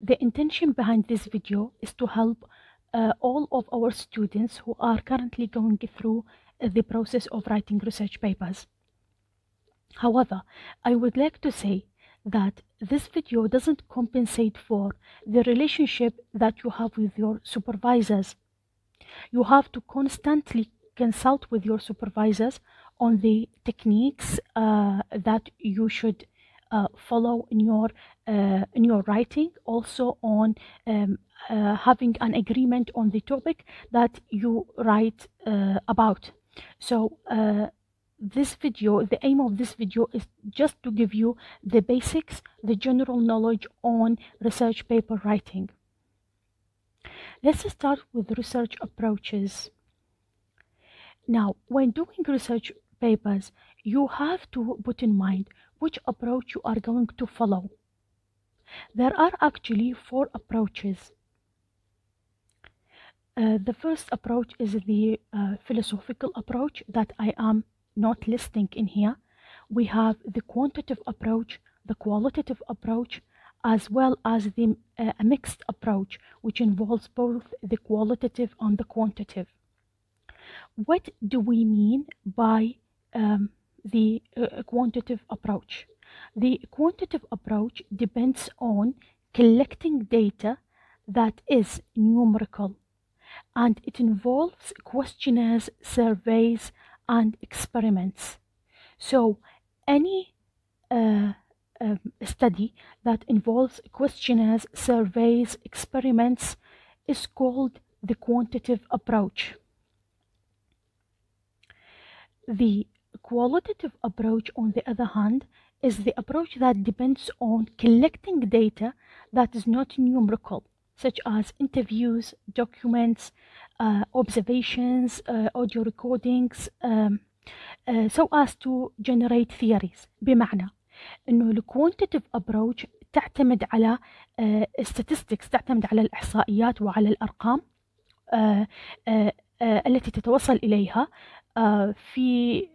The intention behind this video is to help uh, all of our students who are currently going through the process of writing research papers. However, I would like to say that this video doesn't compensate for the relationship that you have with your supervisors. You have to constantly consult with your supervisors on the techniques uh, that you should uh, follow in your uh, in your writing also on um, uh, having an agreement on the topic that you write uh, about. So uh, this video the aim of this video is just to give you the basics the general knowledge on research paper writing. Let's start with research approaches. Now when doing research papers you have to put in mind which approach you are going to follow. There are actually four approaches. Uh, the first approach is the uh, philosophical approach that I am not listing in here. We have the quantitative approach, the qualitative approach, as well as the uh, mixed approach, which involves both the qualitative and the quantitative. What do we mean by um, the uh, quantitative approach. The quantitative approach depends on collecting data that is numerical and it involves questionnaires, surveys, and experiments. So, any uh, um, study that involves questionnaires, surveys, experiments is called the quantitative approach. The qualitative approach, on the other hand, is the approach that depends on collecting data that is not numerical, such as interviews, documents, uh, observations, uh, audio recordings, um, uh, so as to generate theories. بمعنى انه الكوانتيتيف ابروتش تعتمد على statistics تعتمد على الاحصائيات وعلى الارقام التي تتوصل اليها في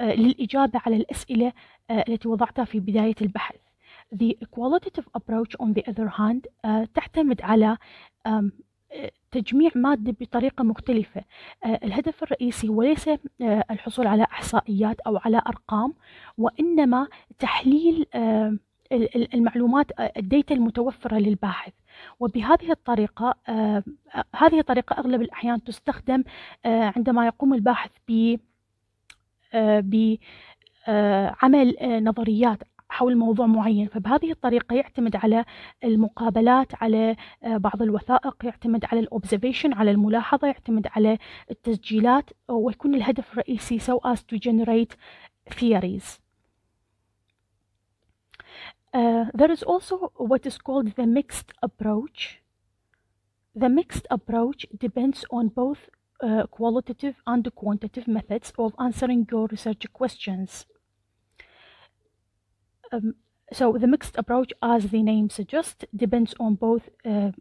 للإجابة على الأسئلة التي وضعتها في بداية البحث. The qualitative approach on the other hand تعتمد على تجميع مادة بطريقة مختلفة الهدف الرئيسي هو ليس الحصول على إحصائيات أو على أرقام وإنما تحليل المعلومات ال data المتوفرة للباحث وبهذه الطريقة هذه الطريقة أغلب الأحيان تستخدم عندما يقوم الباحث ب بعمل نظريات حول موضوع معين فبهذه الطريقة يعتمد على المقابلات على بعض الوثائق يعتمد على ال observation على الملاحظة يعتمد على التسجيلات ويكون الهدف الرئيسي so as to generate theories Uh, there is also what is called the mixed approach. The mixed approach depends on both uh, qualitative and quantitative methods of answering your research questions. Um, so the mixed approach, as the name suggests, depends on both. Uh,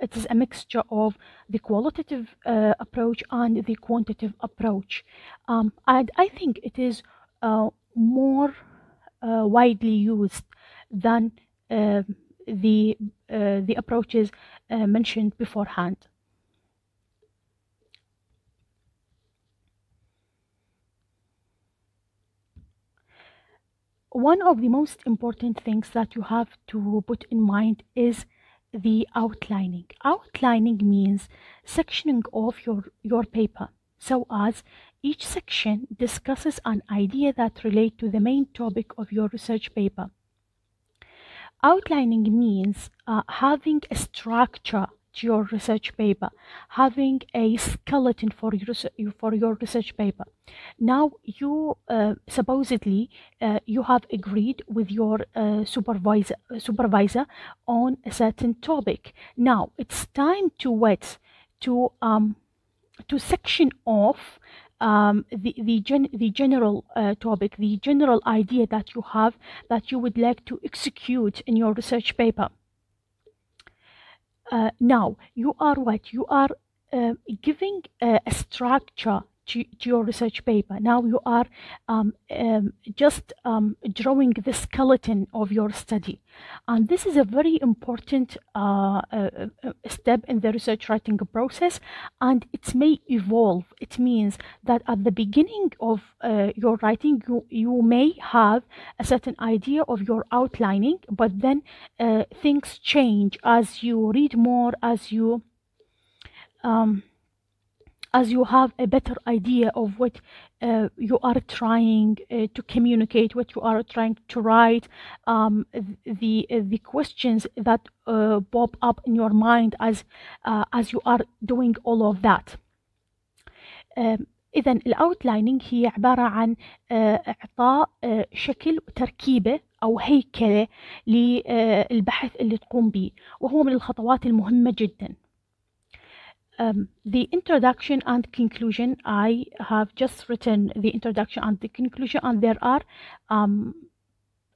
it is a mixture of the qualitative uh, approach and the quantitative approach, um, and I think it is uh, more uh, widely used than um, the uh, the approaches mentioned beforehand. One of the most important things that you have to put in mind is the outlining. Outlining means sectioning off your, your paper so as each section discusses an idea that relate to the main topic of your research paper. Outlining means uh, having a structure your research paper, having a skeleton for your, for your research paper. Now you uh, supposedly uh, you have agreed with your uh, supervisor supervisor on a certain topic. Now it's time to wait to um, to section off um, the the, gen the general uh, topic, the general idea that you have that you would like to execute in your research paper uh, now you are what? You are uh, giving a structure to, to your research paper. Now you are um, um, just um, drawing the skeleton of your study. And this is a very important uh, uh, uh, step in the research writing process and it may evolve. It means that at the beginning of uh, your writing, you, you may have a certain idea of your outlining, but then uh, things change as you read more, as you um, as you have a better idea of what uh, you are trying uh, to communicate, what you are trying to write, um, the the questions that uh, pop up in your mind as uh, as you are doing all of that. Um, إذا الأوتلايننج هي عبارة عن إعطاء شكل وتركيبة أو هيكلة للبحث اللي تقوم به وهو من الخطوات المهمة جداً. um, the introduction and conclusion I have just written the introduction and the conclusion and there are um,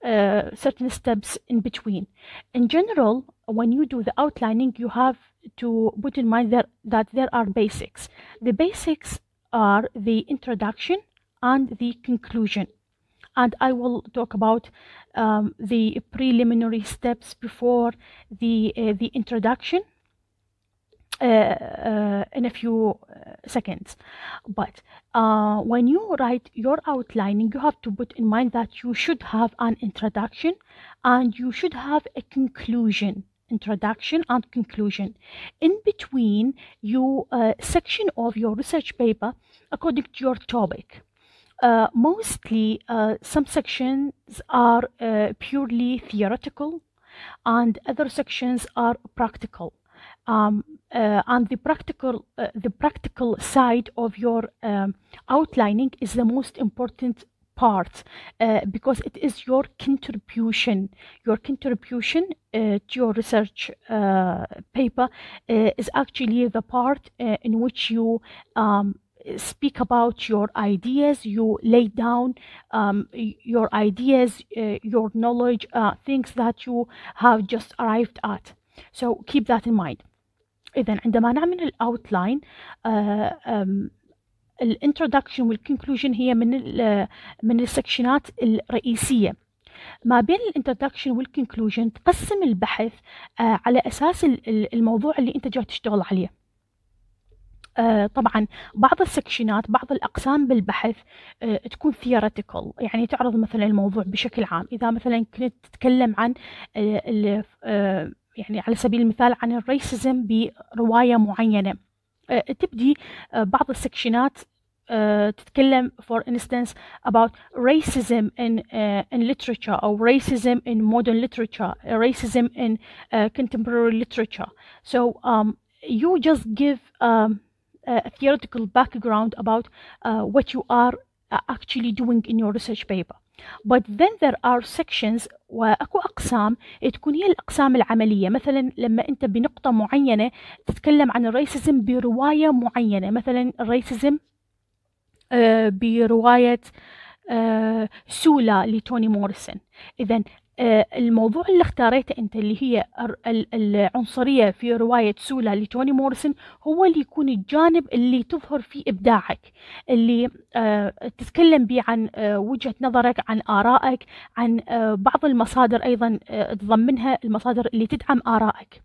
uh, certain steps in between. In general when you do the outlining you have to put in mind that, that there are basics. The basics are the introduction and the conclusion. And I will talk about um, the preliminary steps before the uh, the introduction uh, uh, in a few uh, seconds. But when you write your outlining, you have to put in mind that you should have an introduction and you should have a conclusion introduction and conclusion. In between, you uh, section of your research paper according to your topic. Uh, mostly, uh, some sections are purely theoretical and other sections are practical um, uh, and the practical uh, the practical side of your um, outlining is the most important part uh, because it is your contribution. Your contribution uh, to your research uh, paper uh, is actually the part in which you um, speak about your ideas you lay down um, your ideas your knowledge things that you have just arrived at. So keep that in mind إذا عندما نعمل ال outline ال introduction وال conclusion هي من من ال section ات الرئيسية. ما بين ال introduction وال conclusion تقسم البحث uh, على أساس الموضوع اللي أنت جاي تشتغل عليه. Uh, طبعا بعض ال section ات بعض الأقسام بالبحث تكون theoretical. يعني تعرض مثلا الموضوع بشكل عام. إذا مثلا كنت تتكلم عن يعني على سبيل المثال عن الريسيزم برواية معينة آه، تبدي آه، بعض السكشنات آه، تتكلم for instance about racism in uh, in literature or racism in modern literature racism in uh, contemporary literature so um, you just give um, a theoretical background about uh, what you are actually doing in your research paper but then there are sections وأكو أقسام تكون هي الأقسام العملية. مثلا لما أنت بنقطة معينة تتكلم عن ال racism برواية معينة. مثلا ال racism آه، برواية آه، سولا لتوني موريسون. اذا الموضوع اللي اختاريته أنت اللي هي العنصرية في رواية سولا لتوني موريسون هو اللي يكون الجانب اللي تظهر فيه إبداعك اللي آه، تتكلم به عن آه، وجهة نظرك عن آرائك عن بعض المصادر أيضا تضمنها المصادر اللي تدعم آرائك.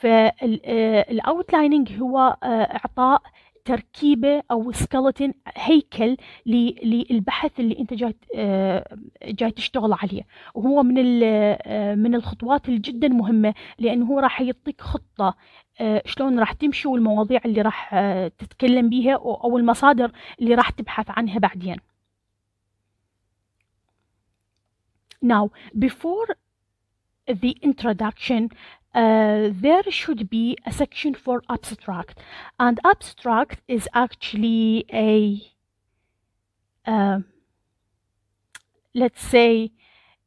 فال outlining هو إعطاء تركيبة أو skeleton هيكل للبحث اللي أنت جاي آه، جاي تشتغل عليه. وهو من آه، من الخطوات الجدا مهمة لأنه هو راح يعطيك خطة آه، شلون راح تمشي والمواضيع اللي راح تتكلم بيها أو المصادر اللي راح تبحث عنها بعدين. Now, before the introduction, uh, there should be a section for abstract. And abstract is actually a uh, let's say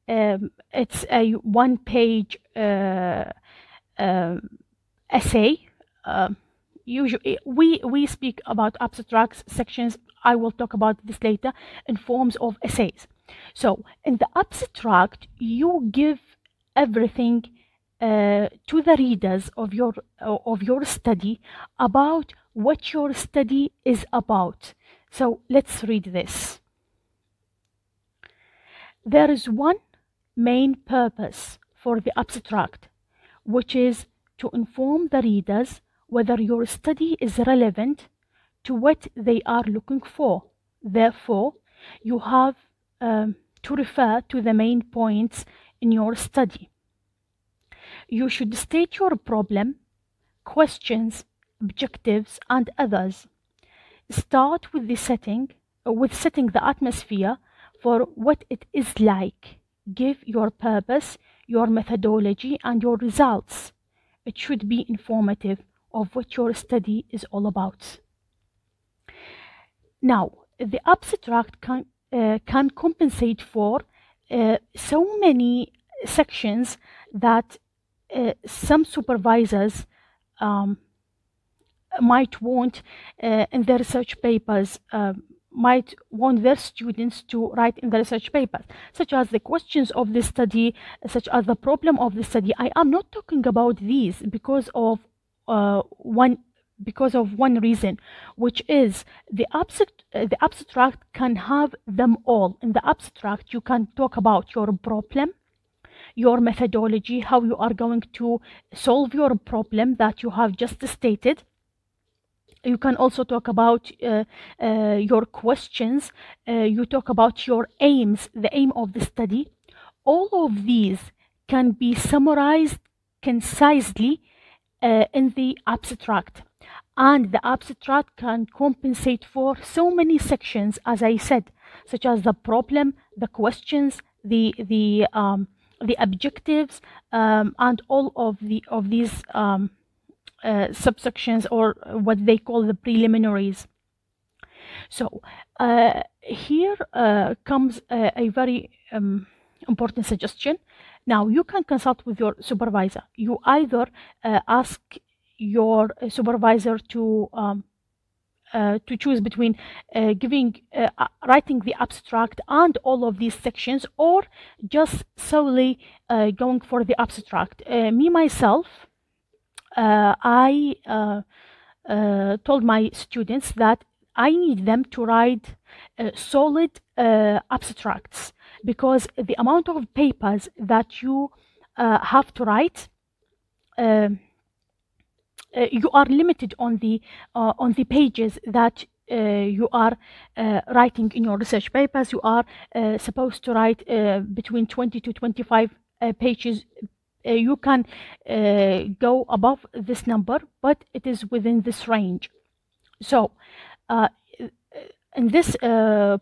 um, it's a one page uh, um, essay. Um, usually we we speak about abstract sections. I will talk about this later in forms of essays. So in the abstract you give everything uh, to the readers of your of your study about what your study is about So let's read this. There is one main purpose for the abstract, which is to inform the readers whether your study is relevant to what they are looking for. Therefore, you have um, to refer to the main points in your study. You should state your problem, questions, objectives, and others. Start with the setting, uh, with setting the atmosphere for what it is like. Give your purpose, your methodology, and your results. It should be informative of what your study is all about. Now, the abstract can, uh, can compensate for uh, so many sections that uh, some supervisors um, might want uh, in their research papers um, might want their students to write in the research papers, such as the questions of the study, such as the problem of the study. I am not talking about these because of uh, one because of one reason, which is the abstract. Uh, the abstract can have them all. In the abstract, you can talk about your problem, your methodology, how you are going to solve your problem that you have just stated. You can also talk about uh, uh, your questions. Uh, you talk about your aims the aim of the study. All of these can be summarized concisely uh, in the abstract. And the abstract can compensate for so many sections as i said such as the problem the questions the the um, the objectives um, and all of the of these um, uh, subsections or what they call the preliminaries. So uh, here uh, comes a, a very um, important suggestion. Now you can consult with your supervisor. You either uh, ask your supervisor to um, uh, to choose between uh, giving uh, writing the abstract and all of these sections or just solely going for the abstract. Me myself uh, I uh, uh, told my students that I need them to write solid abstracts because the amount of papers that you have to write um, uh, you are limited on the uh, on the pages that uh, you are writing in your research papers. You are supposed to write between 20 to 25 pages uh, you can uh, go above this number, but it is within this range. So uh, in this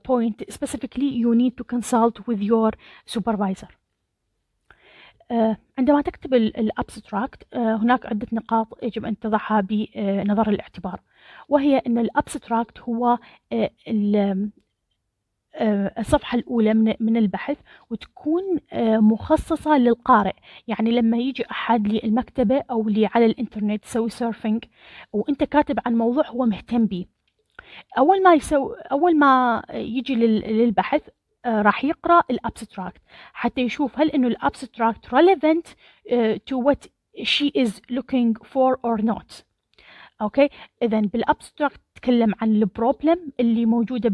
point specifically, you need to consult with your supervisor. عندما تكتب ال abstract هناك عدة نقاط يجب أن تضعها بنظر الاعتبار وهي أن ال abstract هو آه، الصفحة الأولى من البحث وتكون آه، مخصصة للقارئ. يعني لما يجي أحد للمكتبة أو لي على الإنترنت يسوي surfing وأنت كاتب عن موضوع هو مهتم به. أول ما يسوي أول ما يجي للبحث آه، راح يقرأ ال abstract حتى يشوف هل إنه ال abstract relevant to what she is looking for or not. okay؟ اذا بال abstract تتكلم عن ال problem اللي موجودة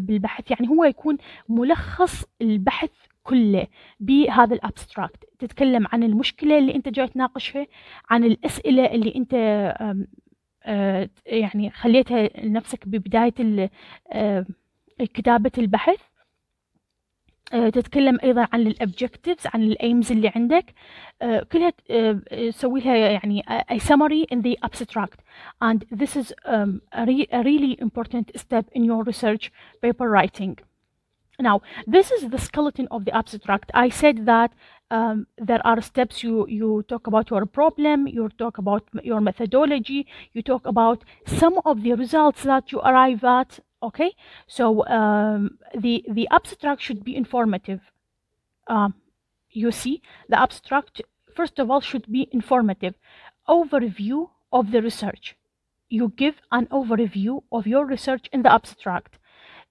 بالبحث. يعني هو يكون ملخص البحث كله بهذا ال abstract تتكلم عن المشكلة اللي أنت جاي تناقشها عن الأسئلة اللي أنت آه، يعني خليتها لنفسك ببداية كتابة البحث. آه، تتكلم ايضا عن الobjectives عن الايمز اللي عندك آه، كلها تسوي لها يعني a summary in the abstract and this is um, a, re a really important step in your research paper writing now this is the skeleton of the abstract i said that um, there are steps you you talk about your problem you talk about your methodology you talk about some of the results that you arrive at okay? So um, the the abstract should be informative. Um, you see the abstract first of all should be informative. Overview of the research. You give an overview of your research in the abstract.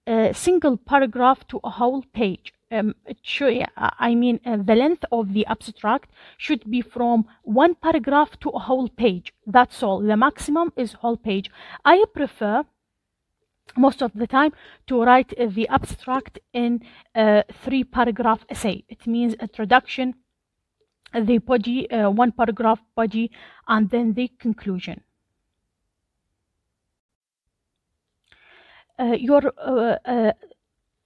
A single paragraph to a whole page. Um, should, I mean uh, the length of the abstract should be from one paragraph to a whole page. That's all. The maximum is whole page. I prefer most of the time to write the abstract in a three paragraph essay. It means introduction, the body, uh, one paragraph body, and then the conclusion. Uh, your uh, uh,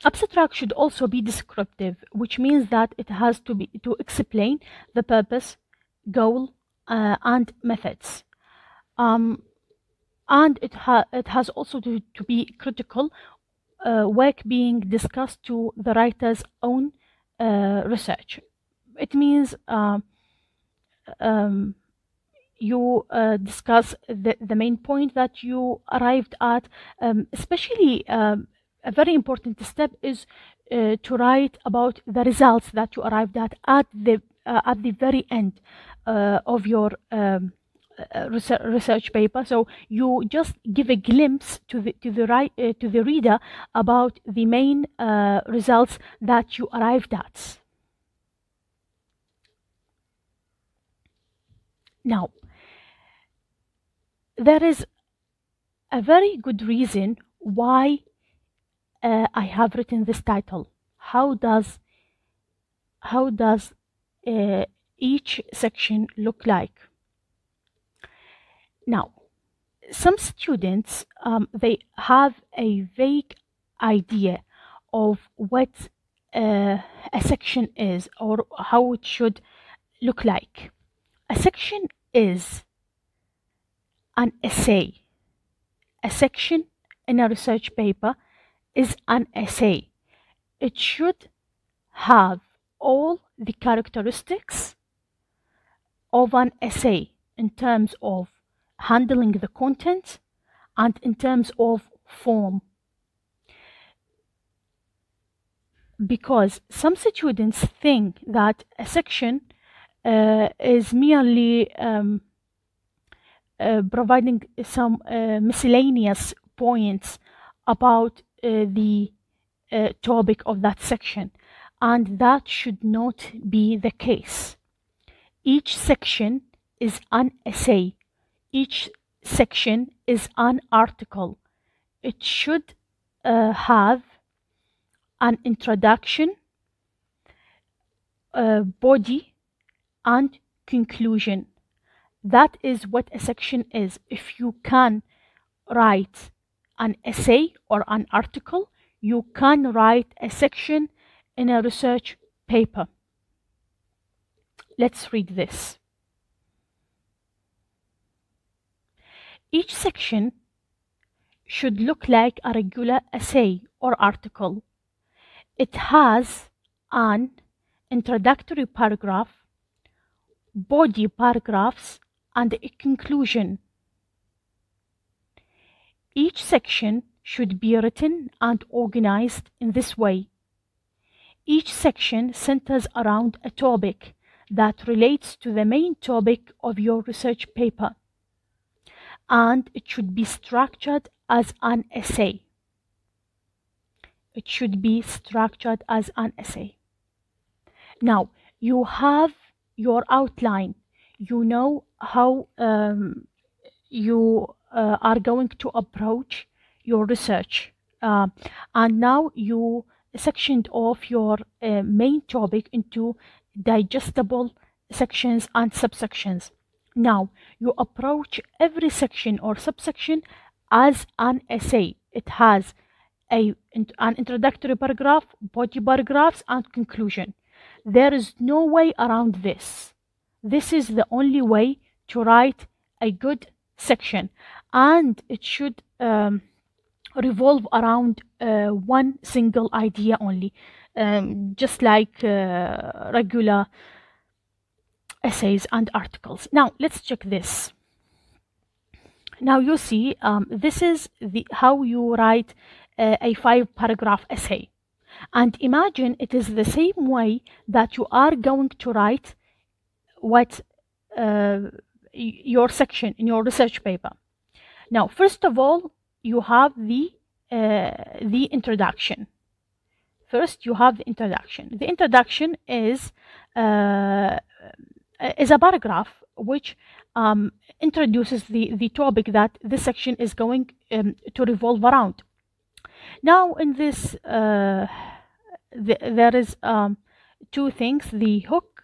abstract should also be descriptive, which means that it has to be to explain the purpose, goal, uh, and methods. Um, and it, ha it has also to, to be critical uh, work being discussed to the writer's own uh, research. It means uh, um, you uh, discuss the, the main point that you arrived at, um, especially um, a very important step is uh, to write about the results that you arrived at at the uh, at the very end of your um, research paper. So you just give a glimpse to the to the right uh, to the reader about the main uh, results that you arrived at. Now there is a very good reason why uh, I have written this title. How does how does uh, each section look like now, some students um, they have a vague idea of what uh, a section is or how it should look like. A section is an essay. A section in a research paper is an essay. It should have all the characteristics of an essay in terms of handling the content and in terms of form. Because some students think that a section uh, is merely um, uh, providing some uh, miscellaneous points about uh, the uh, topic of that section, and that should not be the case. Each section is an essay each section is an article. It should uh, have an introduction, a body, and conclusion. That is what a section is. If you can write an essay or an article, you can write a section in a research paper. Let's read this. Each section should look like a regular essay or article. It has an introductory paragraph, body paragraphs, and a conclusion. Each section should be written and organized in this way. Each section centers around a topic that relates to the main topic of your research paper and it should be structured as an essay. It should be structured as an essay. Now, you have your outline. You know how um, you uh, are going to approach your research. Uh, and now you sectioned off your uh, main topic into digestible sections and subsections. Now, you approach every section or subsection as an essay. It has a, an introductory paragraph, body paragraphs, and conclusion. There is no way around this. This is the only way to write a good section, and it should um, revolve around uh, one single idea only, um, just like uh, regular essays and articles. Now let's check this. Now you see um, this is the how you write uh, a five paragraph essay and imagine it is the same way that you are going to write what uh, your section in your research paper. Now first of all you have the uh, the introduction. First you have the introduction. The introduction is uh, is a paragraph which um, introduces the, the topic that this section is going um, to revolve around. Now, in this, uh, th there is um, two things: the hook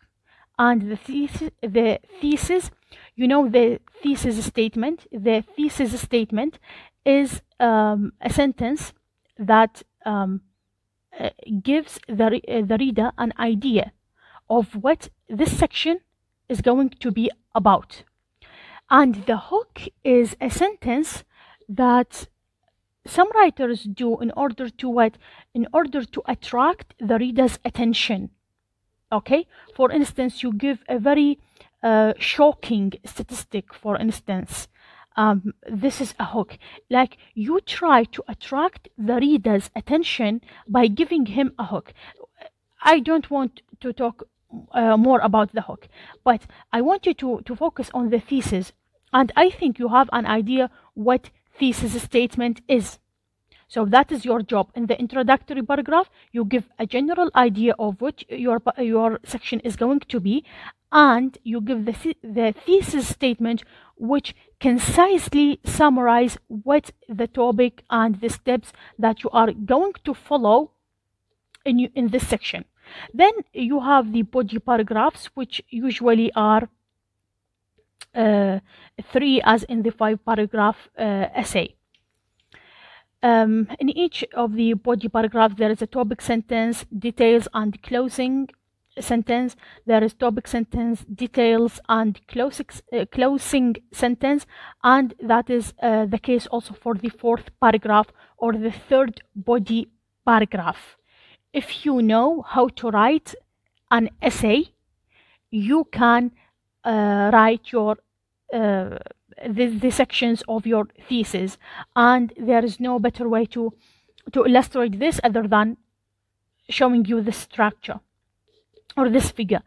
and the thesis. The thesis, you know, the thesis statement. The thesis statement is um, a sentence that um, uh, gives the re uh, the reader an idea of what this section is going to be about. And the hook is a sentence that some writers do in order to what? In order to attract the reader's attention. Okay? For instance, you give a very uh, shocking statistic, for instance. Um, this is a hook. Like you try to attract the reader's attention by giving him a hook. I don't want to talk uh, more about the hook, but I want you to, to focus on the thesis. And I think you have an idea what thesis statement is. So that is your job. In the introductory paragraph, you give a general idea of what your, your section is going to be, and you give the, the thesis statement, which concisely summarize what the topic and the steps that you are going to follow in, you, in this section. Then you have the body paragraphs, which usually are uh, three as in the five paragraph uh, essay. Um, in each of the body paragraphs, there is a topic sentence, details, and closing sentence. There is topic sentence, details, and closing, uh, closing sentence. And that is uh, the case also for the fourth paragraph or the third body paragraph. If you know how to write an essay, you can uh, write your uh, the, the sections of your thesis. And there is no better way to to illustrate this other than showing you the structure or this figure.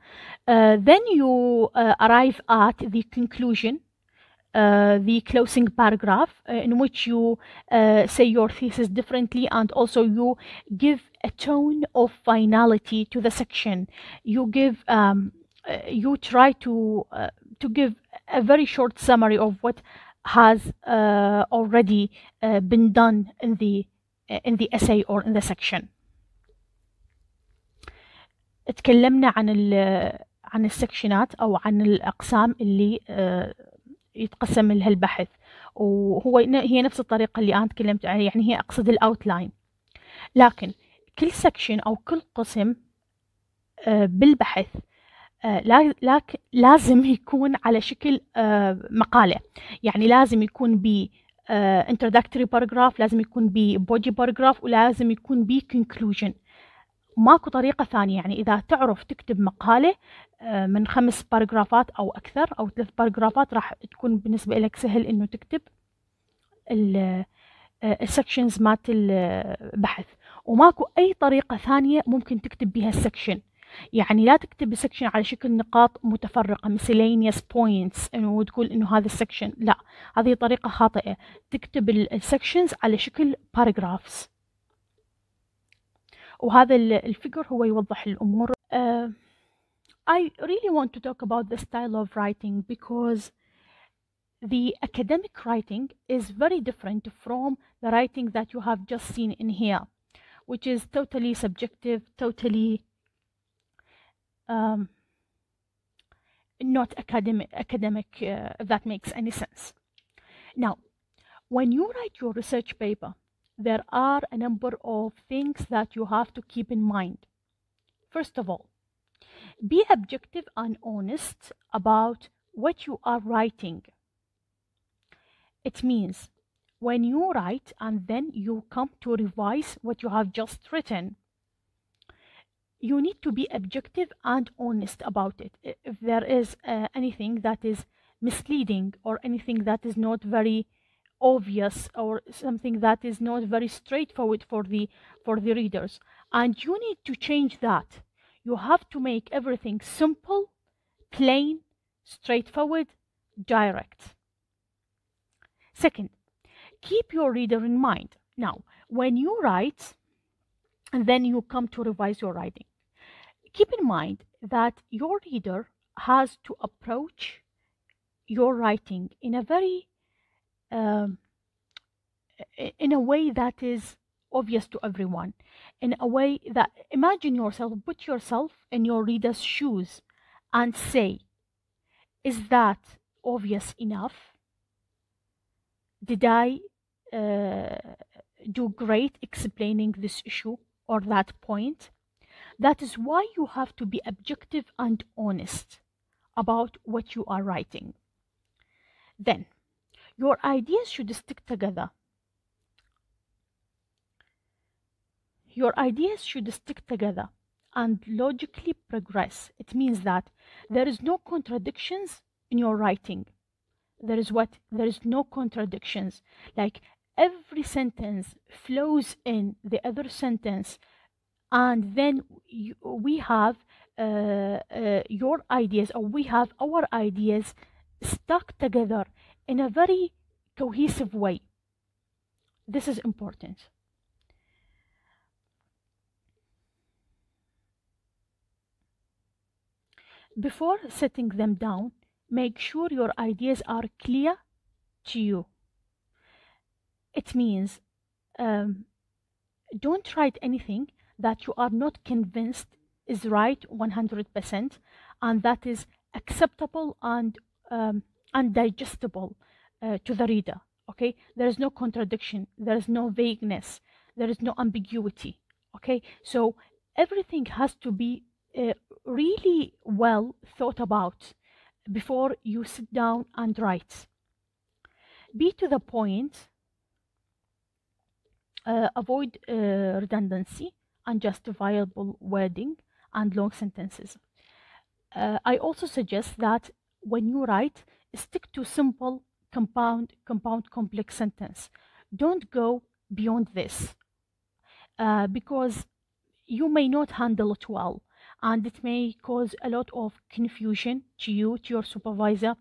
Uh, then you uh, arrive at the conclusion uh, the closing paragraph uh, in which you uh, say your thesis differently and also you give a tone of finality to the section you give um, uh, you try to to give a very short summary of what has uh, already uh, been done in the in the essay or in the section. تكلمنا عن عن السكشنات او عن الاقسام اللي يتقسم لها البحث. وهو هي نفس الطريقة اللي أنا تكلمت عليها يعني هي أقصد ال outline لكن كل section أو كل قسم بالبحث لكن لازم يكون على شكل مقالة. يعني لازم يكون ب introductory paragraph لازم يكون ب body paragraph ولازم يكون ب conclusion. ماكو طريقة ثانية. يعني إذا تعرف تكتب مقالة من خمس paragraphات أو أكثر أو ثلاث paragraphات راح تكون بالنسبة لك سهل إنه تكتب ال sections مالت البحث وماكو أي طريقة ثانية ممكن تكتب بها ال section يعني لا تكتب ال section على شكل نقاط متفرقة miscellaneous points إنه تقول إنه هذا ال section لا هذه طريقة خاطئة. تكتب ال sections على شكل paragraphs. وهذا الفيجر هو يوضح الأمور uh, I really want to talk about the style of writing because the academic writing is very different from the writing that you have just seen in here which is totally subjective totally um, not academic, academic uh, if that makes any sense. Now, when you write your research paper, there are a number of things that you have to keep in mind. First of all, be objective and honest about what you are writing. It means when you write and then you come to revise what you have just written, you need to be objective and honest about it. If there is uh, anything that is misleading or anything that is not very obvious or something that is not very straightforward for the for the readers. And you need to change that. You have to make everything simple plain straightforward direct. Second keep your reader in mind. Now when you write and then you come to revise your writing. Keep in mind that your reader has to approach your writing in a very um, in a way that is obvious to everyone in a way that imagine yourself, put yourself in your reader's shoes and say, is that obvious enough? Did I uh, do great explaining this issue or that point? That is why you have to be objective and honest about what you are writing. Then, your ideas should stick together. Your ideas should stick together and logically progress. It means that there is no contradictions in your writing. There is what? There is no contradictions. Like every sentence flows in the other sentence and then you, we have uh, uh, your ideas or we have our ideas stuck together in a very cohesive way. This is important. Before setting them down, make sure your ideas are clear to you. It means um, don't write anything that you are not convinced is right 100% and that is acceptable and um, undigestible uh, to the reader. Okay, there is no contradiction, there is no vagueness, there is no ambiguity. Okay, so everything has to be uh, really well thought about before you sit down and write. Be to the point, uh, avoid uh, redundancy, unjustifiable wording, and long sentences. Uh, I also suggest that when you write, stick to simple, compound, compound, complex sentence. Don't go beyond this uh, because you may not handle it well and it may cause a lot of confusion to you, to your supervisor,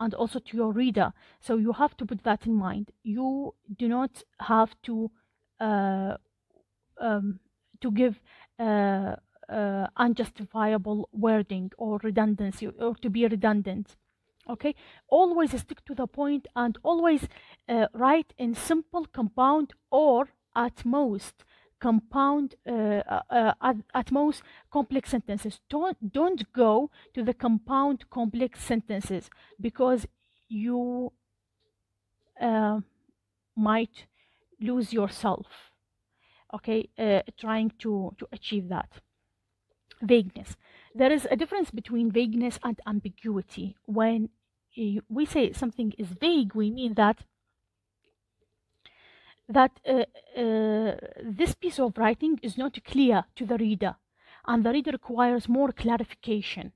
and also to your reader. So you have to put that in mind. You do not have to uh, um, to give uh, uh, unjustifiable wording or redundancy or to be redundant okay? Always stick to the point and always uh, write in simple compound or at most compound uh, uh, at, at, most complex sentences. Don't don't go to the compound complex sentences because you uh, might lose yourself. Okay? Uh, trying to to achieve that. Vagueness there is a difference between vagueness and ambiguity when we say something is vague we mean that that uh, uh, this piece of writing is not clear to the reader and the reader requires more clarification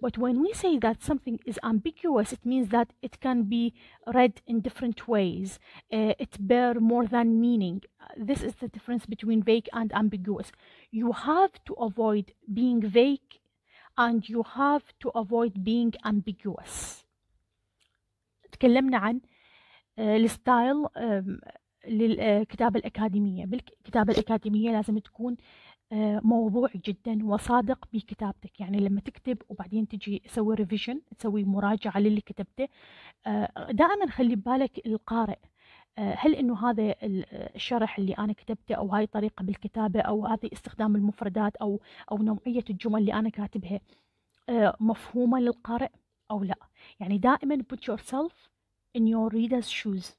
but when we say that something is ambiguous, it means that it can be read in different ways. Uh, it bear more than meaning. This is the difference between vague and ambiguous. You have to avoid being vague and you have to avoid being ambiguous. تكلمنا عن ال style للكتابة الأكاديمية. بالكتابة الأكاديمية لازم تكون آه، موضوعي جدا وصادق بكتابتك. يعني لما تكتب وبعدين تجي تسوي revision تسوي مراجعة للي كتبته آه، دائما خلي ببالك القارئ. آه، هل إنه هذا الشرح اللي أنا كتبته أو هاي طريقة بالكتابة أو هذه استخدام المفردات أو أو نوعية الجمل اللي أنا كاتبها مفهومة للقارئ أو لا؟ يعني دائما put yourself in your reader's shoes.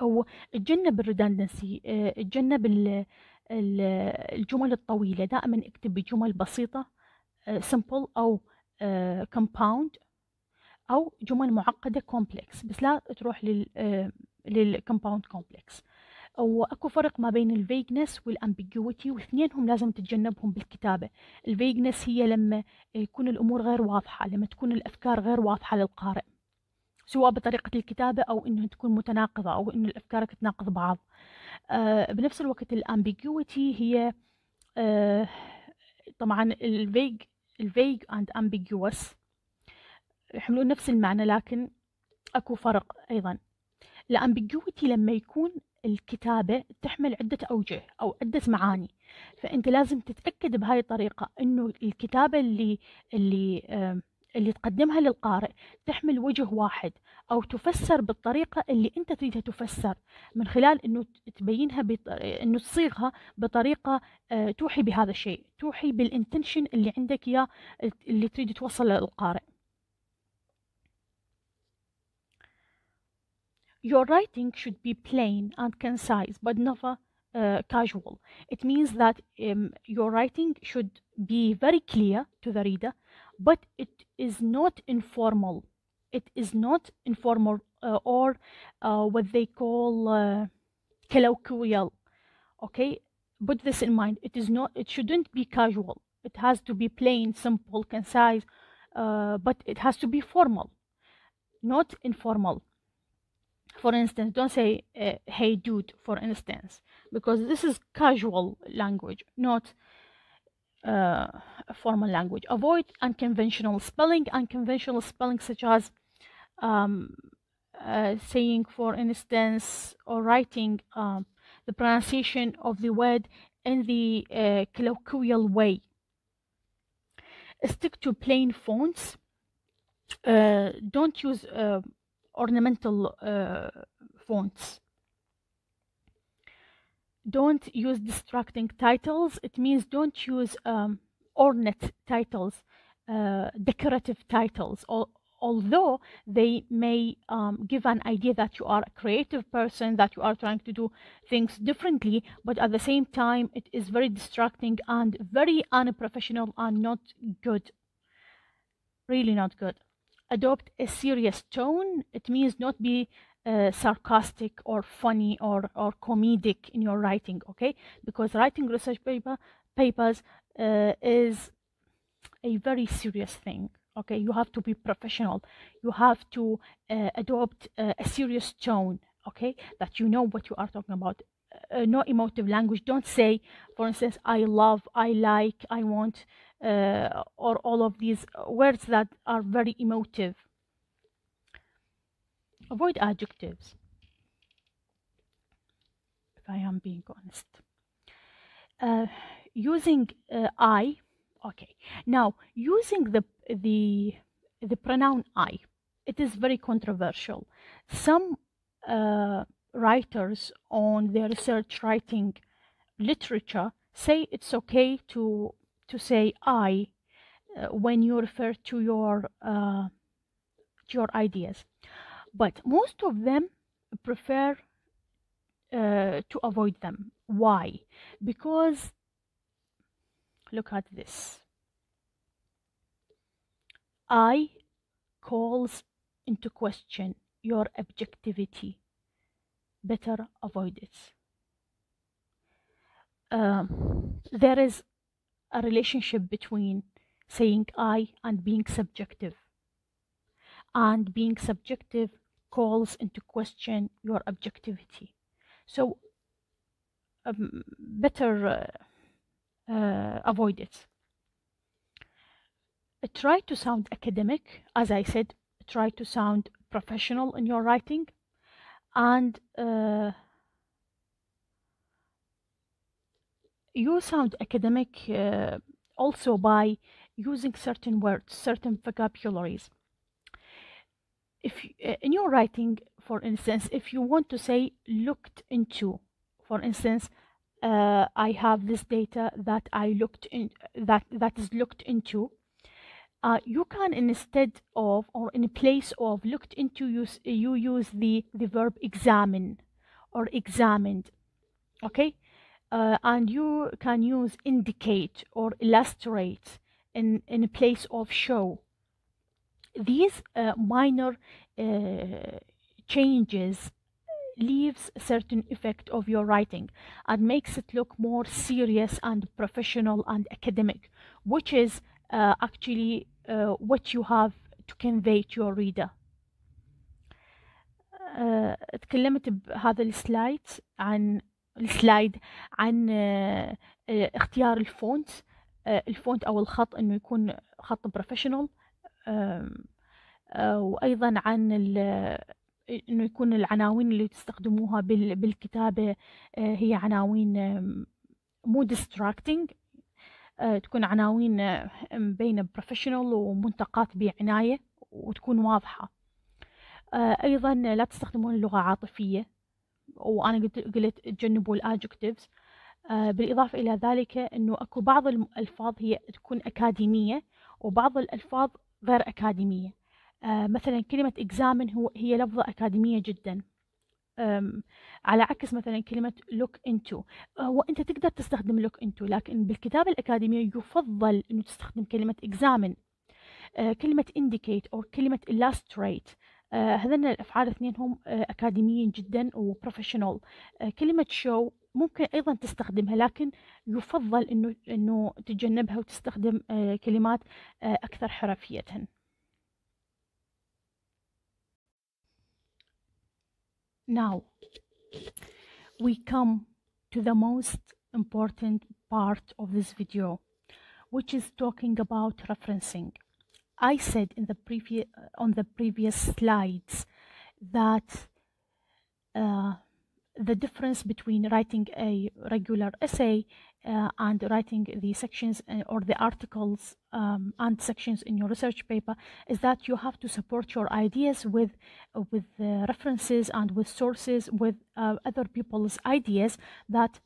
أو تجنب الريدندنسي تجنب الجمل الطويلة. دائما اكتب بجمل بسيطة simple أو compound. أو جمل معقدة complex بس لا تروح لل لل compound complex وأكو فرق ما بين ال vagueness وال ambiguity واثنينهم لازم تتجنبهم بالكتابة. ال vagueness هي لما يكون الأمور غير واضحة لما تكون الأفكار غير واضحة للقارئ. سواء بطريقة الكتابة أو إنه تكون متناقضة أو إنه الأفكار تناقض بعض. آه بنفس الوقت ال ambiguity هي آه طبعا ال vague ال vague and ambiguous يحملون نفس المعنى لكن أكو فرق أيضا ال ambiguity لما يكون الكتابة تحمل عدة أوجه أو عدة معاني فأنت لازم تتأكد بهاي الطريقة أنه الكتابة اللي اللي اللي تقدمها للقارئ تحمل وجه واحد أو تفسر بالطريقة اللي أنت تريدها تفسر من خلال أنه تبينها. أنه تصيغها بطريقة آه، توحي بهذا الشيء توحي بالانتنشن اللي عندك إياه اللي تريد توصل للقارئ Your writing should be plain and concise, but never uh, casual. It means that um, your writing should be very clear to the reader, but it is not informal. It is not informal uh, or uh, what they call uh, colloquial. Okay, put this in mind. It is not. It shouldn't be casual. It has to be plain, simple, concise, uh, but it has to be formal, not informal for instance don't say uh, hey dude for instance because this is casual language not uh, formal language. Avoid unconventional spelling unconventional spelling such as um, uh, saying for instance or writing um, the pronunciation of the word in the uh, colloquial way. Stick to plain fonts. Uh, don't use uh, ornamental uh, fonts. Don't use distracting titles. It means don't use um, ornate titles, uh, decorative titles, although they may um, give an idea that you are a creative person, that you are trying to do things differently, but at the same time, it is very distracting and very unprofessional and not good. Really not good adopt a serious tone. It means not be uh, sarcastic or funny or, or comedic in your writing, okay? Because writing research paper papers uh, is a very serious thing. Okay, you have to be professional. You have to uh, adopt uh, a serious tone. Okay, that you know what you are talking about. Uh, no emotive language. Don't say, for instance, I love, I like, I want or all of these words that are very emotive. Avoid adjectives, if I am being honest. Uh, using uh, I, okay. Now, using the, the, the pronoun I, it is very controversial. Some uh, writers on their research writing literature say it's okay to to say I uh, when you refer to your uh, to your ideas, but most of them prefer uh, to avoid them. Why? Because look at this. I calls into question your objectivity. Better avoid it. Um, there is a relationship between saying I and being subjective. And being subjective calls into question your objectivity. So, um, better uh, uh, avoid it. Try to sound academic, as I said, try to sound professional in your writing, and uh, you sound academic uh, also by using certain words, certain vocabularies. If uh, in your writing, for instance, if you want to say looked into, for instance, uh, I have this data that I looked in that that is looked into. Uh, you can instead of or in place of looked into use you use the the verb examine or examined okay uh, and you can use indicate or illustrate in, in place of show. These uh, minor uh, changes leaves a certain effect of your writing and makes it look more serious and professional and academic, which is uh, actually uh, what you have to convey to your reader. uh, تكلمت بهذا السلايد عن السلايد عن آه، آه، اختيار ال font آه، ال font أو الخط إنه يكون خط professional وأيضا عن إنه يكون العناوين اللي تستخدموها بالكتابة هي عناوين مو distracting تكون عناوين بين professional ومنتقات بعناية وتكون واضحة. أيضا لا تستخدمون اللغة عاطفية. وأنا قلت تجنبوا الادجكتيفز بالإضافة إلى ذلك أنه أكو بعض الألفاظ هي تكون أكاديمية وبعض الألفاظ غير أكاديمية. مثلا كلمة examine هو هي لفظة أكاديمية جدا. على عكس مثلا كلمة look into. هو أنت تقدر تستخدم look into لكن بالكتابة الأكاديمية يفضل أنه تستخدم كلمة examine. كلمة indicate أو كلمة illustrate. هذين الأفعال الاثنين هم أكاديميين جدا وبروفيشنال كلمة show ممكن أيضا تستخدمها لكن يفضل أنه أنه تتجنبها وتستخدم كلمات أكثر حرفية Now, we come to the most important part of this video, which is talking about referencing. I said in the previous on the previous slides that uh, the difference between writing a regular essay uh, and writing the sections uh, or the articles um, and sections in your research paper is that you have to support your ideas with uh, with references and with sources with uh, other people's ideas that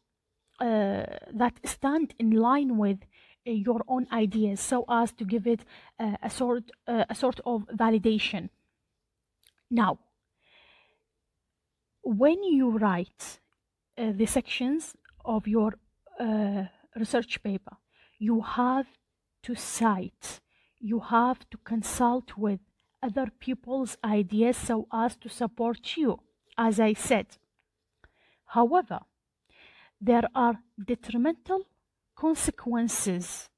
uh, that stand in line with uh, Uh, your own ideas so as to give it uh, a sort uh, a sort of validation now when you write the sections of your uh, research paper, you have to cite, you have to consult with other people's ideas so as to support you, as I said. However, there are detrimental consequences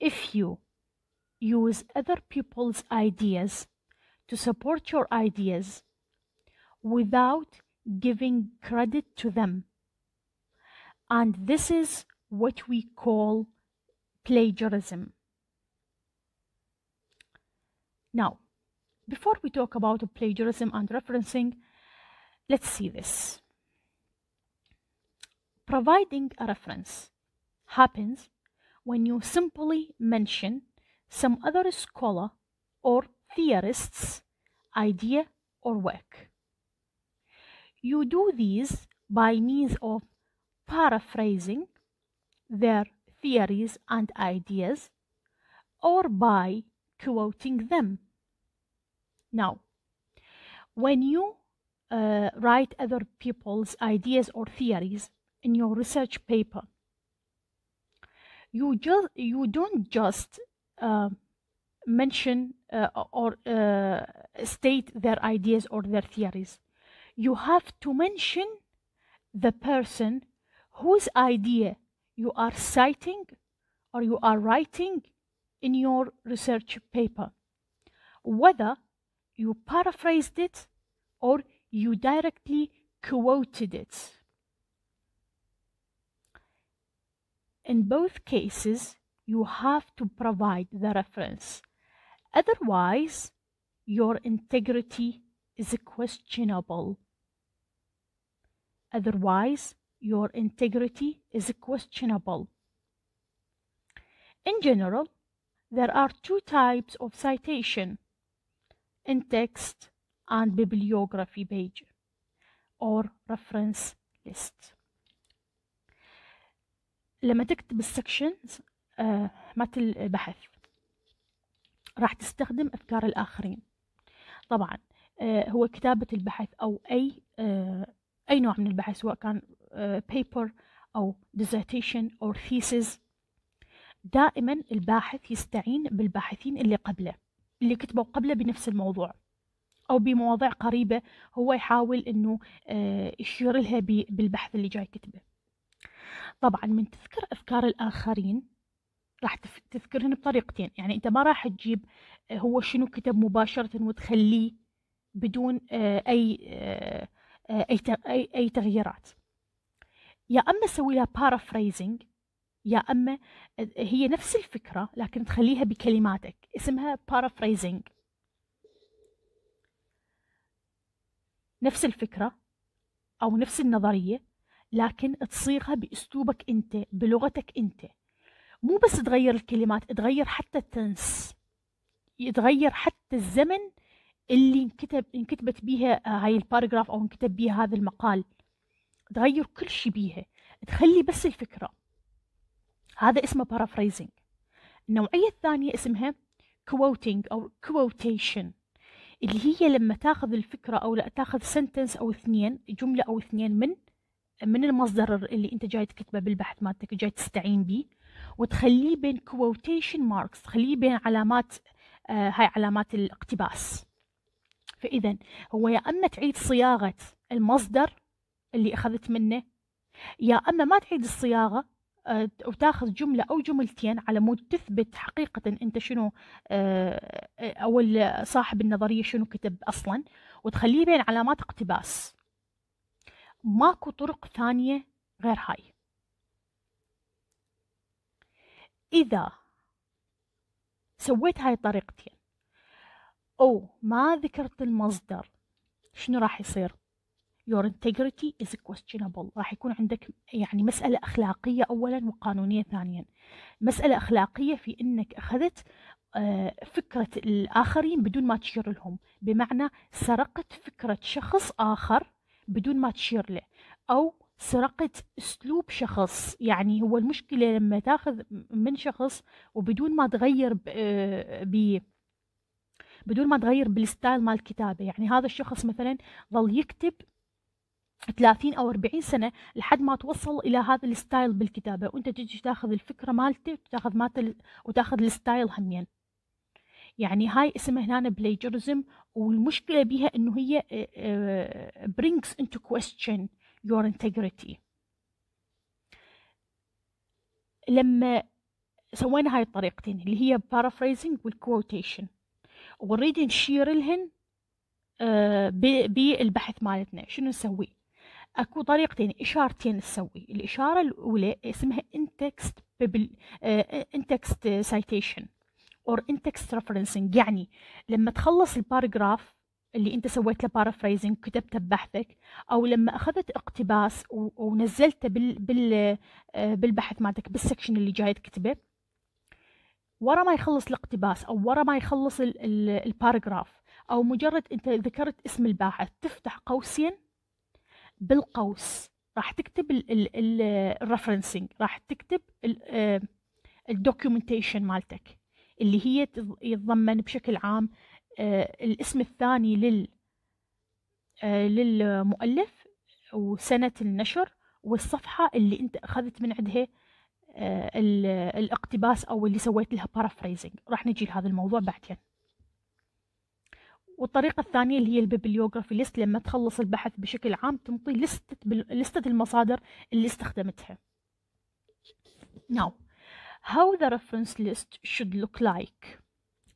if you use other people's ideas to support your ideas without giving credit to them and this is what we call plagiarism. Now, before we talk about plagiarism and referencing, let's see this. Providing a reference happens when you simply mention some other scholar or theorist's idea or work. You do these by means of paraphrasing their theories and ideas or by quoting them. Now, when you uh, write other people's ideas or theories in your research paper, you just you don't just uh, mention uh, or uh, state their ideas or their theories. You have to mention the person whose idea you are citing or you are writing in your research paper, whether you paraphrased it or you directly quoted it. In both cases, you have to provide the reference. Otherwise, your integrity is questionable. Otherwise, your integrity is questionable. In general, there are two types of citation in text and bibliography page or reference list. لما تكتب السكشنز آه مثل بحث راح تستخدم أفكار الآخرين. طبعا آه هو كتابة البحث أو أي آه أي نوع من البحث سواء كان paper أو dissertation أو thesis. دائما الباحث يستعين بالباحثين اللي قبله اللي كتبوا قبله بنفس الموضوع أو بمواضيع قريبة هو يحاول أنه يشير لها بالبحث اللي جاي كتبه طبعا من تذكر أفكار الآخرين راح تذكرهن بطريقتين. يعني أنت ما راح تجيب هو شنو كتب مباشرة وتخليه بدون أي أي أي تغييرات. يا أما تسوي لها paraphrasing يا أما هي نفس الفكرة لكن تخليها بكلماتك. اسمها paraphrasing. نفس الفكرة أو نفس النظرية. لكن تصيغها بأسلوبك أنت بلغتك أنت. مو بس تغير الكلمات تغير حتى ال tense. يتغير حتى الزمن اللي انكتب انكتبت بيها هاي ال paragraph أو انكتب بيها هذا المقال. تغير كل شيء بيها. تخلي بس الفكرة. هذا اسمه paraphrasing. النوعية الثانية اسمها quoting أو quotation. اللي هي لما تاخذ الفكرة أو لا تاخذ sentence أو اثنين جملة أو اثنين من من المصدر اللي أنت جاي تكتبه بالبحث مالتك جاي تستعين به وتخليه بين quotation marks تخليه بين علامات آه هاي علامات الاقتباس. فإذا هو يا أما تعيد صياغة المصدر اللي أخذت منه يا أما ما تعيد الصياغة آه، وتاخذ جملة أو جملتين على مود تثبت حقيقة أنت شنو آه، أو صاحب النظرية شنو كتب أصلا وتخليه بين علامات اقتباس. ماكو طرق ثانية غير هاي. إذا سويت هاي الطريقتين أو ما ذكرت المصدر شنو راح يصير؟ Your integrity is questionable. راح يكون عندك يعني مسألة أخلاقية أولا وقانونية ثانيا. مسألة أخلاقية في أنك أخذت آه، فكرة الآخرين بدون ما تشير لهم. بمعنى سرقت فكرة شخص آخر بدون ما تشير له أو سرقت أسلوب شخص. يعني هو المشكلة لما تاخذ من شخص وبدون ما تغير ب آه، بدون ما تغير بال style مال الكتابه يعني هذا الشخص مثلا ظل يكتب 30 أو 40 سنة لحد ما توصل إلى هذا ال style بالكتابة. وأنت تجي تاخذ الفكرة مالته وتاخذ مالته وتاخذ ال style همين. يعني هاي اسمها هنا plagiarism والمشكلة بها إنه هي آه، آه، brings into question your integrity. لما سوينا هاي الطريقتين اللي هي paraphrasing وال quotation ونريد نشير لهن آه، بالبحث مالتنا. شنو نسوي؟ أكو طريقتين إشارتين نسوي. الإشارة الأولى اسمها in-text in-text citation. Or in-text referencing. يعني لما تخلص ال paragraph اللي انت سويت له paraphrasing كتبته ببحثك أو لما أخذت اقتباس ونزلته بال بال آه، بالبحث مالتك بال section اللي جاي تكتبه ورا ما يخلص الاقتباس أو ورا ما يخلص ال paragraph أو مجرد أنت ذكرت اسم الباحث تفتح قوسين بالقوس. راح تكتب ال referencing راح تكتب ال documentation آه، مالتك. اللي هي يتضمن بشكل عام آه، الاسم الثاني لل آه، للمؤلف وسنة النشر والصفحة اللي انت أخذت من عندها آه، الاقتباس أو اللي سويت لها paraphrasing راح نجي لهذا الموضوع بعدين. والطريقة الثانية اللي هي ال bibliography list لما تخلص البحث بشكل عام تنطي لستة, لستة المصادر اللي استخدمتها. Now, how the reference list should look like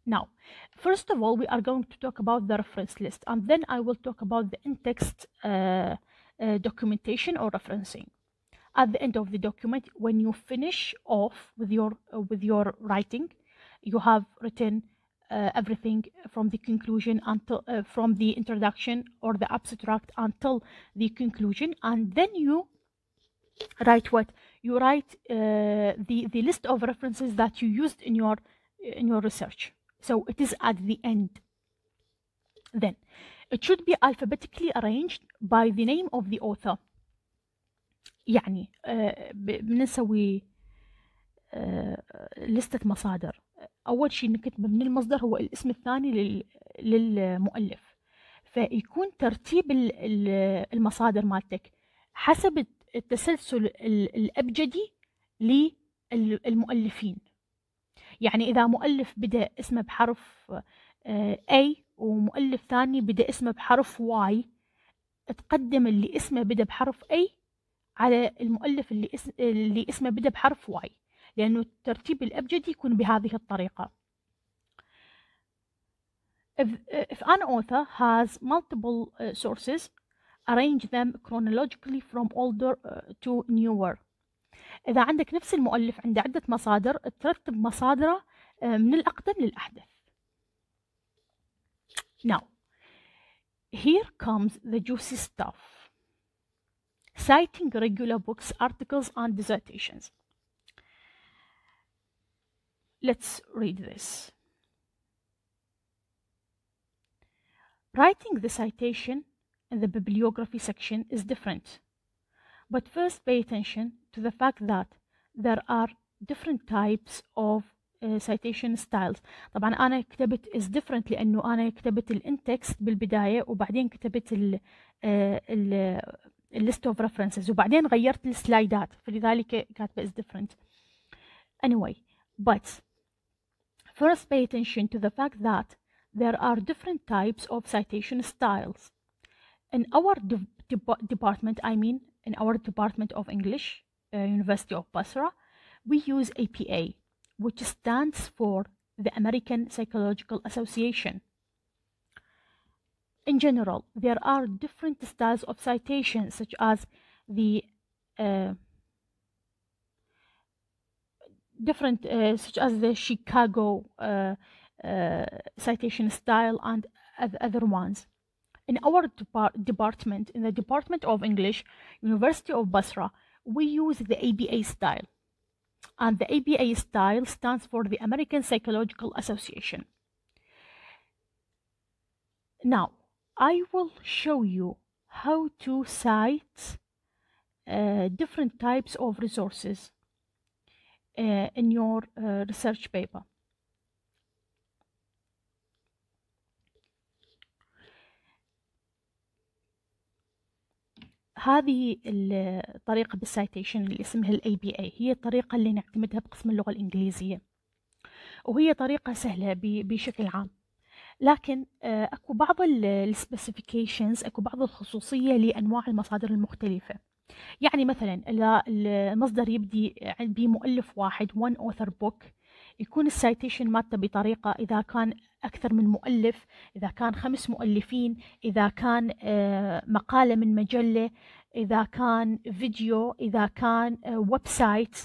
Now, first of all, we are going to talk about the reference list, and then I will talk about the in-text uh, uh, documentation or referencing. At the end of the document, when you finish off with your uh, with your writing, you have written uh, everything from the conclusion until uh, from the introduction or the abstract until the conclusion, and then you write what you write uh, the the list of references that you used in your in your research so it is at the end. Then it should be alphabetically arranged by the name of the author. يعني بنسوي لستة مصادر أول شيء نكتب من المصدر هو الاسم الثاني للمؤلف فيكون ترتيب المصادر مالتك حسب التسلسل الأبجدي للمؤلفين. يعني إذا مؤلف بدأ اسمه بحرف آه، A ومؤلف ثاني بدأ اسمه بحرف Y تقدم اللي اسمه بدأ بحرف A على المؤلف اللي, اسم اللي اسمه بدأ بحرف Y. لأنه الترتيب الأبجدي يكون بهذه الطريقة. If, if an author has multiple uh, sources, arrange them chronologically from older uh, to newer. إذا عندك نفس المؤلف عنده عدة مصادر ترتب مصادره آه، من الأقدم للأحدث Now, here comes the juicy stuff. citing regular books, articles, and dissertations. Let's read this. Writing the citation in the bibliography section is different. But first pay attention to the fact that there are different types of uh, citation styles طبعا أنا كتبت is different لأنه أنا كتبت الانتكست بالبداية وبعدين كتبت ال, ال list of references وبعدين غيرت السلايدات فلذلك كاتبة is different anyway but first pay attention to the fact that there are different types of citation styles in our de de department I mean in our department of English uh, University of Basra we use APA which stands for the American Psychological Association in general, there are different styles of citation, such as the uh, different, uh, such as the Chicago uh, uh citation style and other ones. In our depart department, in the Department of English, University of Basra, we use the ABA style. And the ABA style stands for the American Psychological Association. Now, I will show you how to cite uh, different types of resources uh, in your uh, research paper. هذه الطريقة بالسايتيشن اللي اسمها ال ABA هي الطريقة اللي نعتمدها بقسم اللغة الإنجليزية. وهي طريقة سهلة بشكل عام. لكن آه، أكو بعض ال specifications أكو بعض الخصوصية لأنواع المصادر المختلفة. يعني مثلا إذا المصدر يبدي بمؤلف واحد one author book يكون ال citation مالته بطريقة إذا كان أكثر من مؤلف إذا كان خمس مؤلفين إذا كان آه، مقالة من مجلة إذا كان فيديو إذا كان website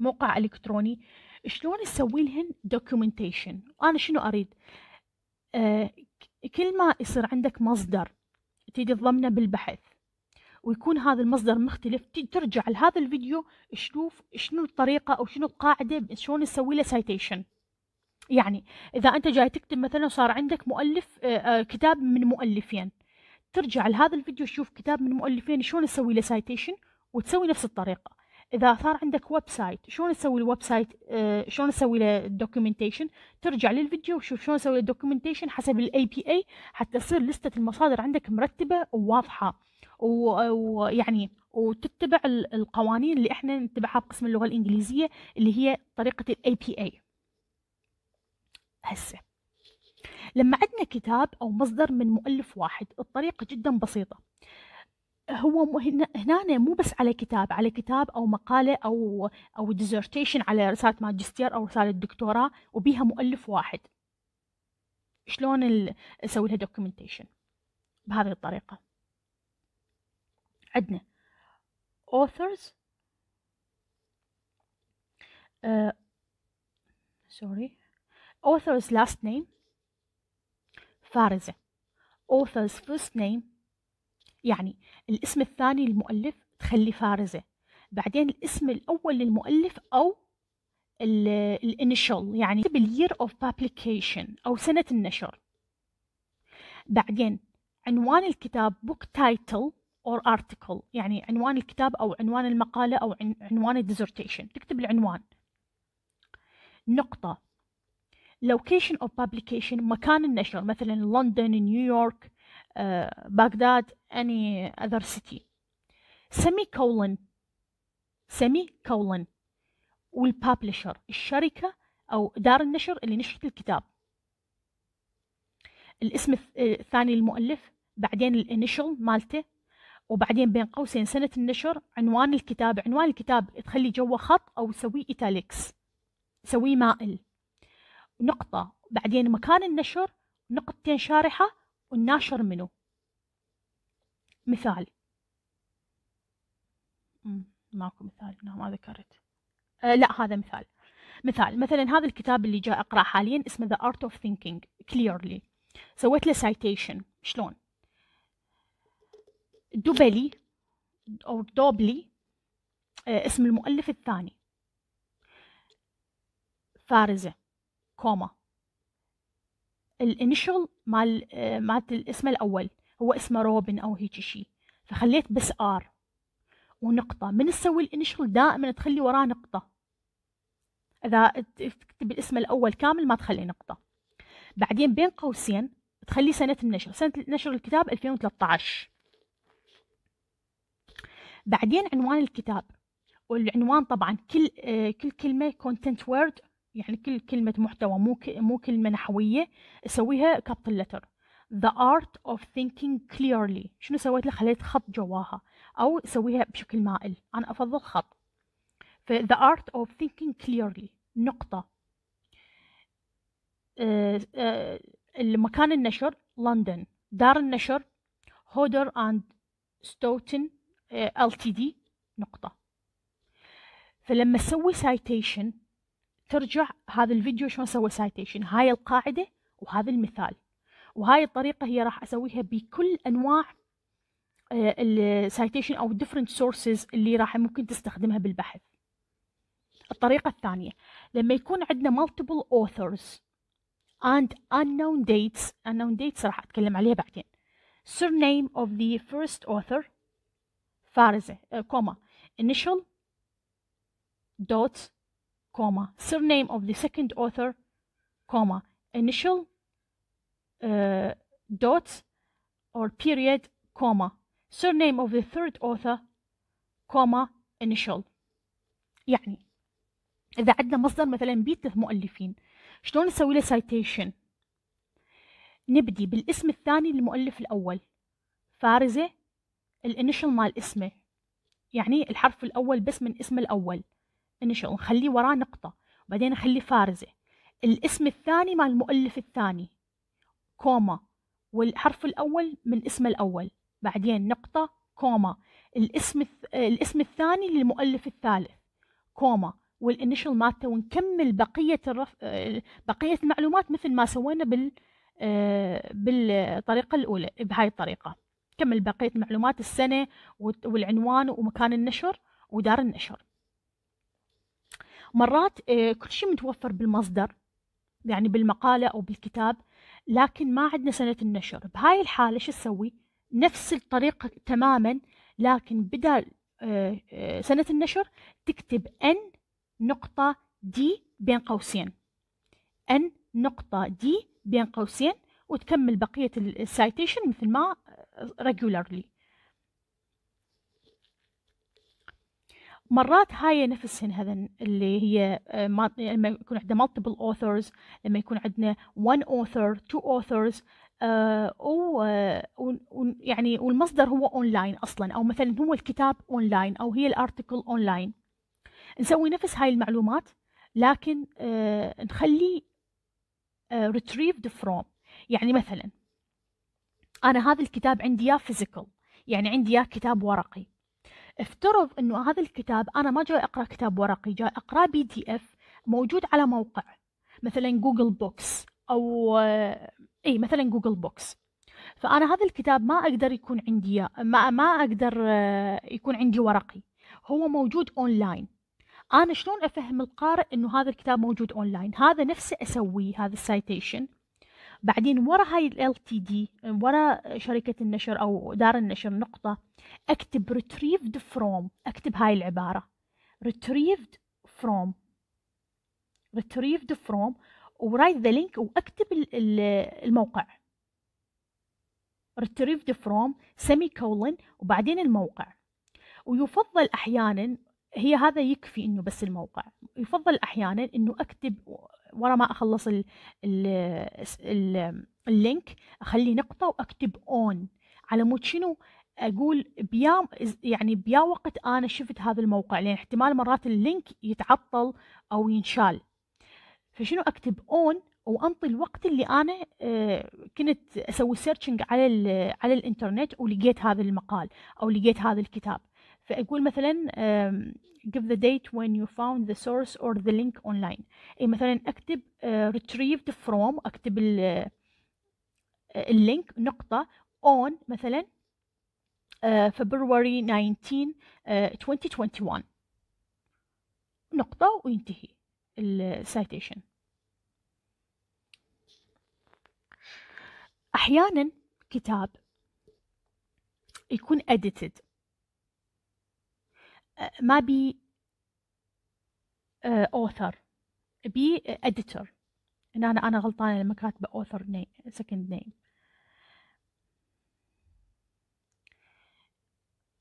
موقع إلكتروني. شلون نسوي لهن documentation أنا شنو أريد؟ آه، كل ما يصير عندك مصدر تيجي تضمنه بالبحث ويكون هذا المصدر مختلف ترجع لهذا الفيديو تشوف شنو الطريقة أو شنو القاعدة شلون نسوي له citation يعني إذا أنت جاي تكتب مثلا وصار عندك مؤلف آه، آه، كتاب من مؤلفين ترجع لهذا الفيديو تشوف كتاب من مؤلفين شلون نسوي له citation وتسوي نفس الطريقة. إذا صار عندك website شلون نسوي ال website آه شلون نسوي له ال documentation ترجع للفيديو وشوف شلون نسوي ال documentation حسب ال APA حتى تصير لستة المصادر عندك مرتبة وواضحة. ويعني وتتبع القوانين اللي إحنا نتبعها بقسم اللغة الإنجليزية اللي هي طريقة ال APA هسه. لما عندنا كتاب أو مصدر من مؤلف واحد الطريقة جدا بسيطة. هو هنا مو بس على كتاب على كتاب أو مقالة أو أو dissertation على رسالة ماجستير أو رسالة دكتوراه وبيها مؤلف واحد. شلون أسوي لها documentation بهذه الطريقة. عندنا authors. uh, sorry. Author's last name. فارزة. Author's first name. يعني الاسم الثاني للمؤلف تخلي فارزة. بعدين الاسم الأول للمؤلف أو ال initial يعني بال year of publication أو سنة النشر. بعدين عنوان الكتاب book title or article يعني عنوان الكتاب أو عنوان المقالة أو عنوان ال dissertation تكتب العنوان. نقطة. Location of publication مكان النشر مثلا لندن نيويورك بغداد any other city. semicolon semicolon والبابلشر الشركة أو دار النشر اللي نشرت الكتاب. الاسم الثاني للمؤلف بعدين الانيشل مالته وبعدين بين قوسين سنة النشر عنوان الكتاب. عنوان الكتاب تخلي جوا خط أو تسويه إيتاليكس تسويه مائل. نقطة. بعدين مكان النشر نقطتين شارحة والناشر منه مثال. ماكو مثال ما ذكرت. آه لا هذا مثال. مثال مثلا هذا الكتاب اللي جاء أقرأه حاليا اسمه The Art of Thinking Clearly. سويت له citation. شلون؟ دبلي أو دوبلي آه، اسم المؤلف الثاني. فارزة. comma. ال initial مال مالت الاسم الأول هو اسمه رولف أو هيك شيء فخليت بس R ونقطة. من تسوي ال initial دائما تخلي وراه نقطة. إذا تكتب الاسم الأول كامل ما تخلي نقطة. بعدين بين قوسين تخلي سنة النشر. سنة نشر الكتاب 2013 بعدين عنوان الكتاب. والعنوان طبعا كل كل كلمة content word يعني كل كلمة محتوى مو مو كلمة نحوية أسويها capital letter. The art of thinking clearly. شنو سويت؟ له خليت خط جواها. أو سويها بشكل مائل. أنا أفضل خط. ف the art of thinking clearly. نقطة. آه آه المكان النشر لندن. دار النشر Hodder and Stoughton Ltd نقطة. فلما تسوي citation ترجع هذا الفيديو شلون سوى citation هاي القاعدة وهذا المثال. وهاي الطريقة هي راح أسويها بكل أنواع ال citation أو different sources اللي راح ممكن تستخدمها بالبحث. الطريقة الثانية لما يكون عندنا multiple authors and unknown dates unknown dates راح أتكلم عليها بعدين. surname of the first author فارزة كوما initial dot comma surname of the second author comma initial uh, dot or period comma surname of the third author comma initial. يعني إذا عندنا مصدر مثلا ثلاث مؤلفين شلون نسوي له citation نبدي بالاسم الثاني للمؤلف الأول فارزة ال initial مال اسمه يعني الحرف الأول بس من اسم الأول. initial نخليه وراه نقطة وبعدين نخلي فارزة. الاسم الثاني مال المؤلف الثاني comma والحرف الأول من اسم الأول بعدين نقطة comma. الاسم الاسم الثاني للمؤلف الثالث comma. وال initial مالته ونكمل بقية ال ref... بقية المعلومات مثل ما سوينا بال بالطريقة الأولى بهاي الطريقة. كمل بقية معلومات السنة والعنوان ومكان النشر ودار النشر. مرات كل شيء متوفر بالمصدر يعني بالمقالة أو بالكتاب لكن ما عندنا سنة النشر. بهاي الحالة شو تسوي نفس الطريقة تماما لكن بدل سنة النشر تكتب N نقطة دي بين قوسين. N نقطة دي بين قوسين وتكمل بقية السايتيشن مثل ما regularly. مرات هاي نفسهن هذا اللي هي لما يكون عندنا multiple authors لما يكون عندنا one author two authors آه و يعني والمصدر هو اونلاين أصلا أو مثلا هو الكتاب اونلاين أو هي ال article online نسوي نفس هاي المعلومات لكن آه نخلي آه from. يعني مثلا أنا هذا الكتاب عندي يا physical يعني عندي يا كتاب ورقي. افترض إنه هذا الكتاب أنا ما جاي أقرأ كتاب ورقي جاي أقرأ PDF موجود على موقع مثلا جوجل بوكس أو اي مثلا جوجل بوكس فأنا هذا الكتاب ما أقدر يكون عندي ما ما أقدر يكون عندي ورقي. هو موجود اونلاين أنا شلون أفهم القارئ إنه هذا الكتاب موجود اونلاين هذا نفسه أسويه هذا ال citation بعدين ورا هاي ال دي ورا شركة النشر أو دار النشر نقطة أكتب retrieved from أكتب هاي العبارة. retrieved from. retrieved from write the link وأكتب الموقع. retrieved from semi colon وبعدين الموقع. ويفضل أحيانا هي هذا يكفي إنه بس الموقع. يفضل أحيانا إنه أكتب ورا ما أخلص ال ال ال ال link أخلي نقطة وأكتب on على مود شنو؟ أقول بيا يعني بيا وقت أنا شفت هذا الموقع لأن احتمال مرات ال link يتعطل أو ينشال. فشنو أكتب on وأنطي الوقت اللي أنا كنت أسوي searching على على الإنترنت ولقيت هذا المقال أو لقيت هذا الكتاب. فأقول مثلا give the date when you found the source or the link online. أي مثلا أكتب uh, retrieved from أكتب ال link نقطة on مثلا فبراير 19 2021 نقطة وينتهي ال citation أحيانا كتاب يكون edited. ما بي آه، author بي آه، editor ان أنا أنا غلطانة لما كاتبة author name second name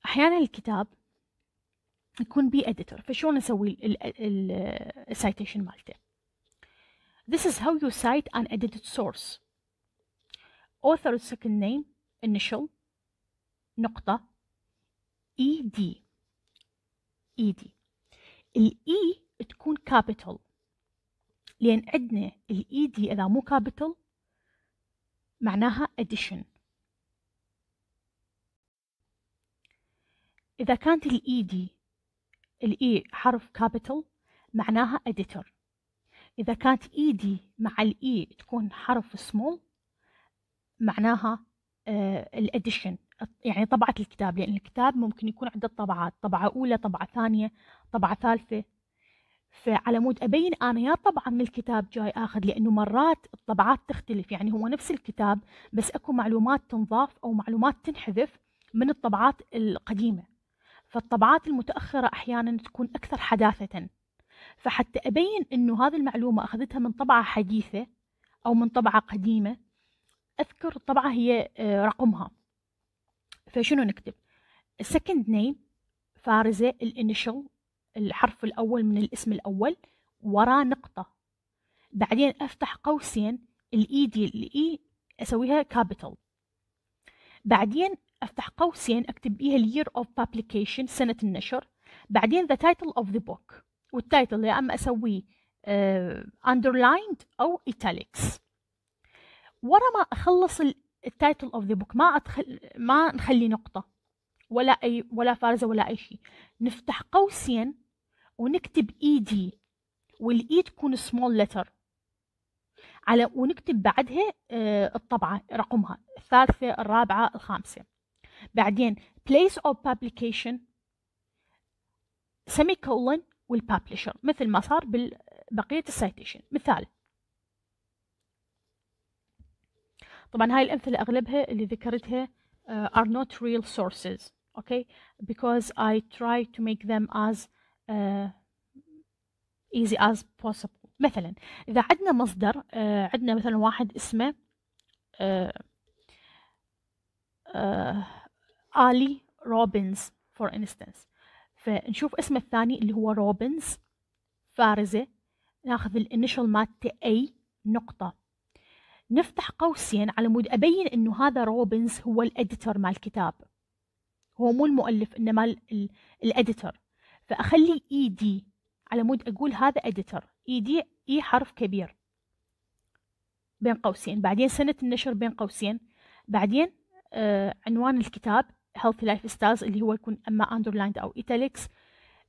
أحيانا الكتاب يكون بي editor فشلون أسوي ال citation مالته This is how you cite an edited source. Author's second name, initial, نقطة, ED. Ed ال E تكون capital. لأن عندنا ال ed إذا مو capital معناها edition. إذا كانت ال Ed ال E حرف capital معناها editor. إذا كانت ed مع ال E تكون حرف small معناها ال edition يعني طبعة الكتاب لأن الكتاب ممكن يكون عدة طبعات طبعة أولى طبعة ثانية طبعة ثالثة. فعلى مود أبين أنا يا طبعا من الكتاب جاي آخذ لأنه مرات الطبعات تختلف يعني هو نفس الكتاب بس أكو معلومات تنضاف أو معلومات تنحذف من الطبعات القديمة. فالطبعات المتأخرة أحيانا تكون أكثر حداثة. فحتى أبين أنه هذه المعلومة أخذتها من طبعة حديثة أو من طبعة قديمة أذكر الطبعة هي آه، رقمها. فشنو نكتب؟ ال second name فارزة ال initial الحرف الأول من الاسم الأول وراه نقطة. بعدين أفتح قوسين ال Ed ال E أسويها capital بعدين أفتح قوسين أكتب بيها ال year of publication سنة النشر. بعدين the title of the book. وال title يا أما أسويه uh, underlined أو italics. ورا ما أخلص ال title of the book ما ادخل ما نخلي نقطة. ولا اي ولا فارزة ولا أي شيء. نفتح قوسين ونكتب ed وال E تكون small letter على ونكتب بعدها آه الطبعة رقمها. الثالثة الرابعة الخامسة. بعدين place of publication colon وال publisher مثل ما صار ببقيه ال citation مثال طبعا هاي الأمثلة أغلبها اللي ذكرتها uh, are not real sources okay because I try to make them as uh, easy as possible. مثلا إذا عندنا مصدر uh, عندنا مثلا واحد اسمه uh, uh, آلي روبنز for instance. فنشوف اسمه الثاني اللي هو روبنز فارزة ناخذ ال initial مالته A نقطة نفتح قوسين على مود أبين إنه هذا روبنز هو ال editor مال الكتاب. هو مو المؤلف إنما ال editor فأخلي Ed على مود أقول هذا editor Ed E حرف كبير. بين قوسين. بعدين سنة النشر بين قوسين. بعدين آه عنوان الكتاب Healthy Life Styles اللي هو يكون أما underlined أو italics.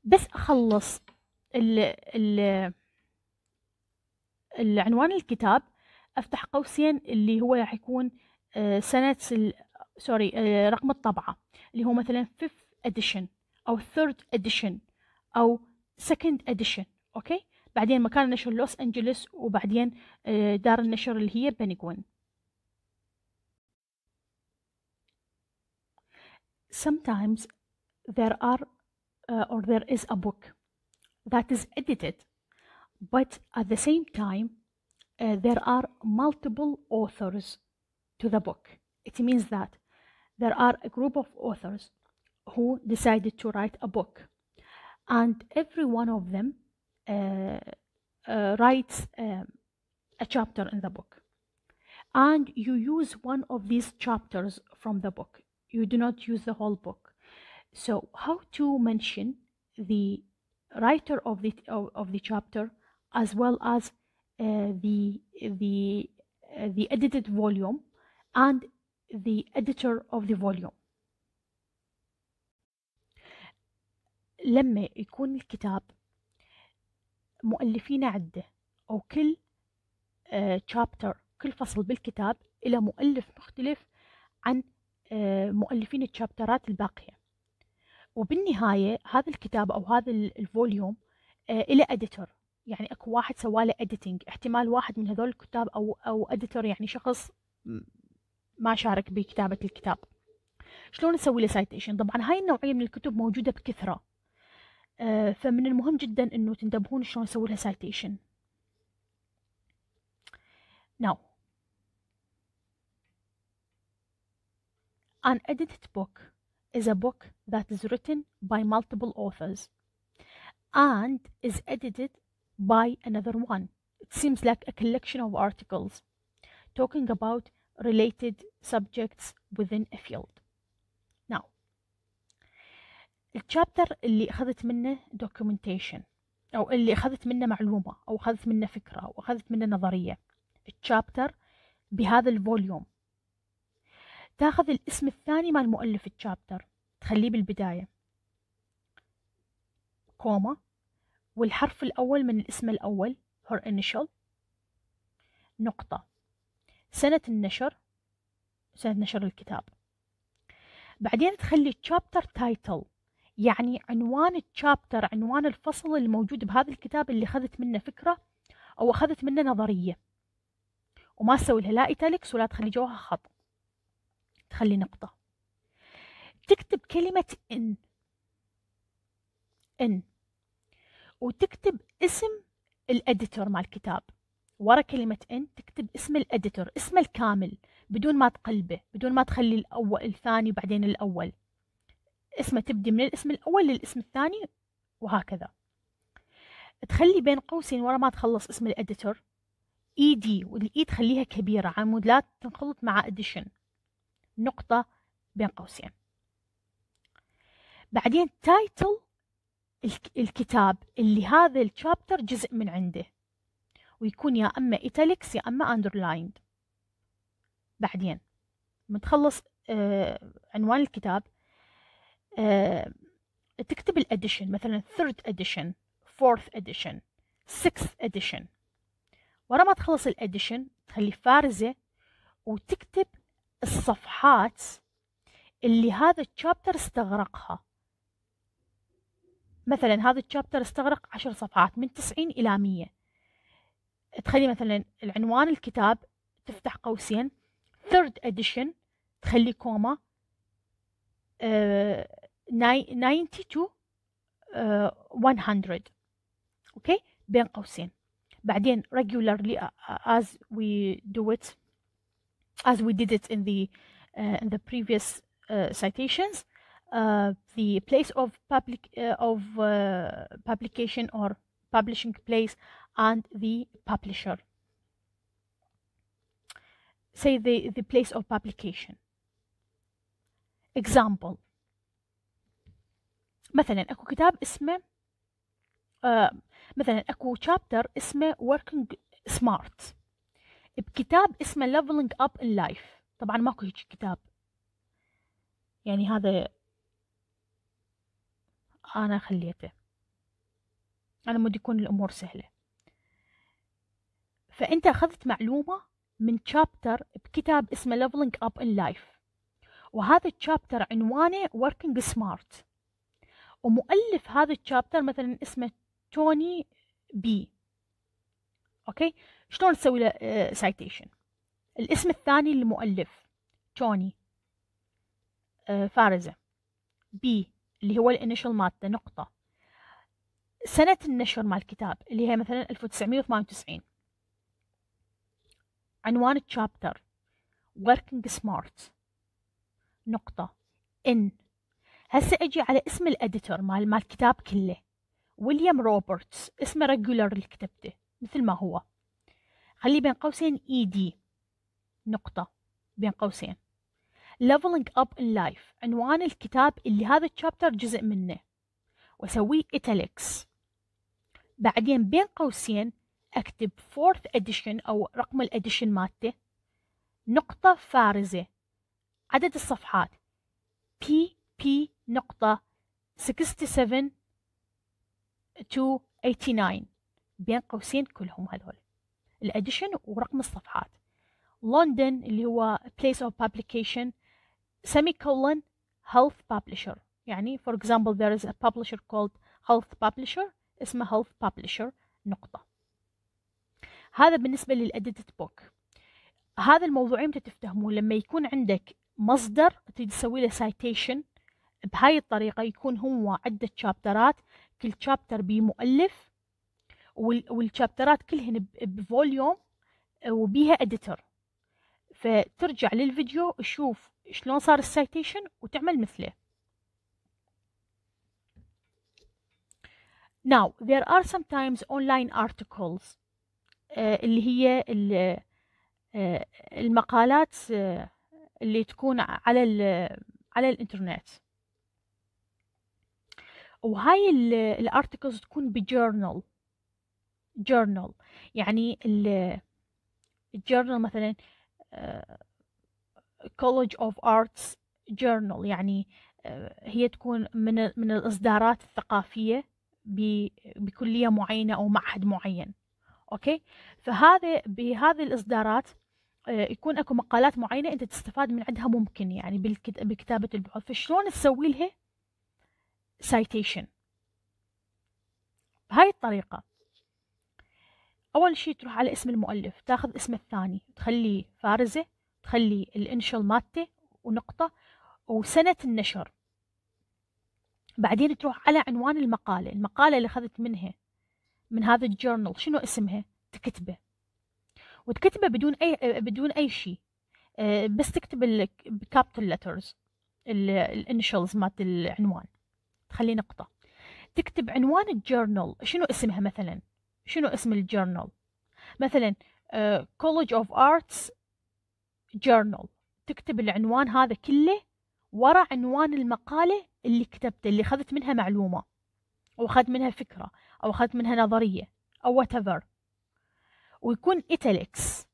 بس أخلص ال ال العنوان الكتاب أفتح قوسين اللي هو راح يكون آه، سنة sorry آه، رقم الطبعة اللي هو مثلا fifth edition أو third edition أو second edition okay؟ بعدين مكان النشر لوس أنجلوس وبعدين آه، دار النشر اللي هي بنغوين. Sometimes there are or there is a book that is edited but at the same time uh, there are multiple authors to the book. It means that there are a group of authors who decided to write a book, and every one of them uh, uh, writes um, a chapter in the book. And you use one of these chapters from the book. You do not use the whole book. So, how to mention the writer of the of, of the chapter as well as the the uh, the edited volume and the editor of the volume. لما يكون الكتاب مؤلفين عدة أو كل uh, chapter كل فصل بالكتاب إلى مؤلف مختلف عن آه، مؤلفين ال chapter ات الباقية. وبالنهاية هذا الكتاب أو هذا ال volume إلى editor يعني أكو واحد سواله editing احتمال واحد من هذول الكتاب أو أو editor يعني شخص ما شارك بكتابة الكتاب. شلون نسوي له citation طبعا هاي النوعية من الكتب موجودة بكثرة. آه، فمن المهم جدا إنه تنتبهون شلون نسوي لها سايتيشن now an edited book is a book that is written by multiple authors and is edited by another one. It seems like a collection of articles talking about related subjects within a field. Now, ال chapter اللي أخذت منه documentation أو اللي أخذت منه معلومة أو أخذت منه فكرة أو أخذت منه نظرية ال chapter بهذا ال volume تأخذ الاسم الثاني مال مؤلف ال chapter تخليه بالبداية comma والحرف الأول من الاسم الأول ال initial نقطة. سنة النشر. سنة نشر الكتاب. بعدين تخلي chapter title يعني عنوان الشابتر عنوان الفصل الموجود بهذا الكتاب اللي أخذت منه فكرة أو أخذت منه نظرية. وما تسوي لها لا إيتاليكس ولا تخلي جواها خط. تخلي نقطة. تكتب كلمة إن. إن. وتكتب اسم ال editor مال الكتاب. ورا كلمة in تكتب اسم ال editor اسمه الكامل بدون ما تقلبه بدون ما تخلي الأول الثاني بعدين الأول. اسمه تبدي من الاسم الأول للاسم الثاني وهكذا. تخلي بين قوسين ورا ما تخلص اسم ال editor. Ed وال E تخليها كبيرة عمود لا تنخلط مع edition نقطة بين قوسين. بعدين title الكتاب اللي هذا ال chapter جزء من عنده. ويكون يا أما italics يا أما underlined بعدين لما تخلص آه عنوان الكتاب آه تكتب ال edition مثلا third edition fourth edition sixth edition. ورا ما تخلص ال edition تخلي فارزة وتكتب الصفحات اللي هذا ال chapter استغرقها. مثلا هذا ال chapter استغرق عشر صفحات من تسعين إلى مية. تخلي مثلا العنوان الكتاب تفتح قوسين. Third edition تخلي comma. uh, 90 to uh, 100 okay؟ بين قوسين. بعدين regularly as we do it as we did it in the uh, in the previous uh, citations. the place of public uh, of uh, publication or publishing place and the publisher say the the place of publication example مثلا اكو كتاب اسمه uh, مثلا اكو chapter اسمه working smart بكتاب اسمه leveling up in life طبعا ماكو هيك كتاب يعني هذا أنا خليته. أنا مودي يكون الأمور سهلة. فأنت أخذت معلومة من شابتر بكتاب اسمه Leveling Up in Life. وهذا الشابتر عنوانه Working Smart. ومؤلف هذا ال chapter مثلا اسمه توني بي okay؟ شلون نسوي له citation آه، الاسم الثاني للمؤلف توني آه، فارزة. B اللي هو ال initial مالته نقطة. سنة النشر مال الكتاب اللي هي مثلا 1998 عنوان ال chapter working smart. نقطة. In. هسه أجي على اسم ال editor مال مال الكتاب كله. ويليام روبرتس اسمه regular اللي كتبته. مثل ما هو. خليه بين قوسين Ed نقطة. بين قوسين. Leveling Up in Life. عنوان الكتاب اللي هذا ال chapter جزء منه. وأسويه italics. بعدين بين قوسين اكتب fourth edition أو رقم ال edition مالته. نقطة فارزة. عدد الصفحات. P P نقطة 67 to 89 بين قوسين كلهم هذول. الاديشن ورقم الصفحات. لندن اللي هو place of publication. Semicolon health publisher. يعني for example there is a publisher called health publisher اسمه health publisher نقطة. هذا بالنسبة لل edited book هذا الموضوع متى تفتهموه. لما يكون عندك مصدر تسوي له citation بهاي الطريقة يكون هو عدة chapter ات كل chapter بمؤلف وال chapter ات كلهن ب volume وبيها editor فترجع للفيديو تشوف شلون صار ال citation وتعمل مثله. Now there are sometimes online articles آه، اللي هي آه، المقالات آه، اللي تكون على على الإنترنت. وهاي ال articles تكون ب journal. journal. يعني ال journal مثلا College of Arts Journal يعني هي تكون من من الإصدارات الثقافية بكلية معينة أو معهد معين. okay؟ فهذا بهذه الإصدارات آه، يكون أكو مقالات معينة أنت تستفاد من عندها ممكن يعني بكتابة البحوث. فشلون تسوي لها citation بهاي الطريقة. أول شيء تروح على اسم المؤلف تاخذ اسمه الثاني تخليه فارزه تخلي ال initial مالته ونقطة وسنة النشر. بعدين تروح على عنوان المقالة المقالة اللي أخذت منها من هذا ال journal شنو اسمها؟ تكتبه. وتكتبه بدون أي بدون أي شيء. آه، بس تكتب ال capital letters ال initials مالت العنوان. تخلي نقطة. تكتب عنوان ال journal. شنو اسمها مثلا؟ شنو اسم ال journal؟ مثلا College of Arts Journal تكتب العنوان هذا كله ورا عنوان المقالة اللي كتبته اللي أخذت منها معلومة أو أخذت منها فكرة أو أخذت منها نظرية أو whatever. ويكون italics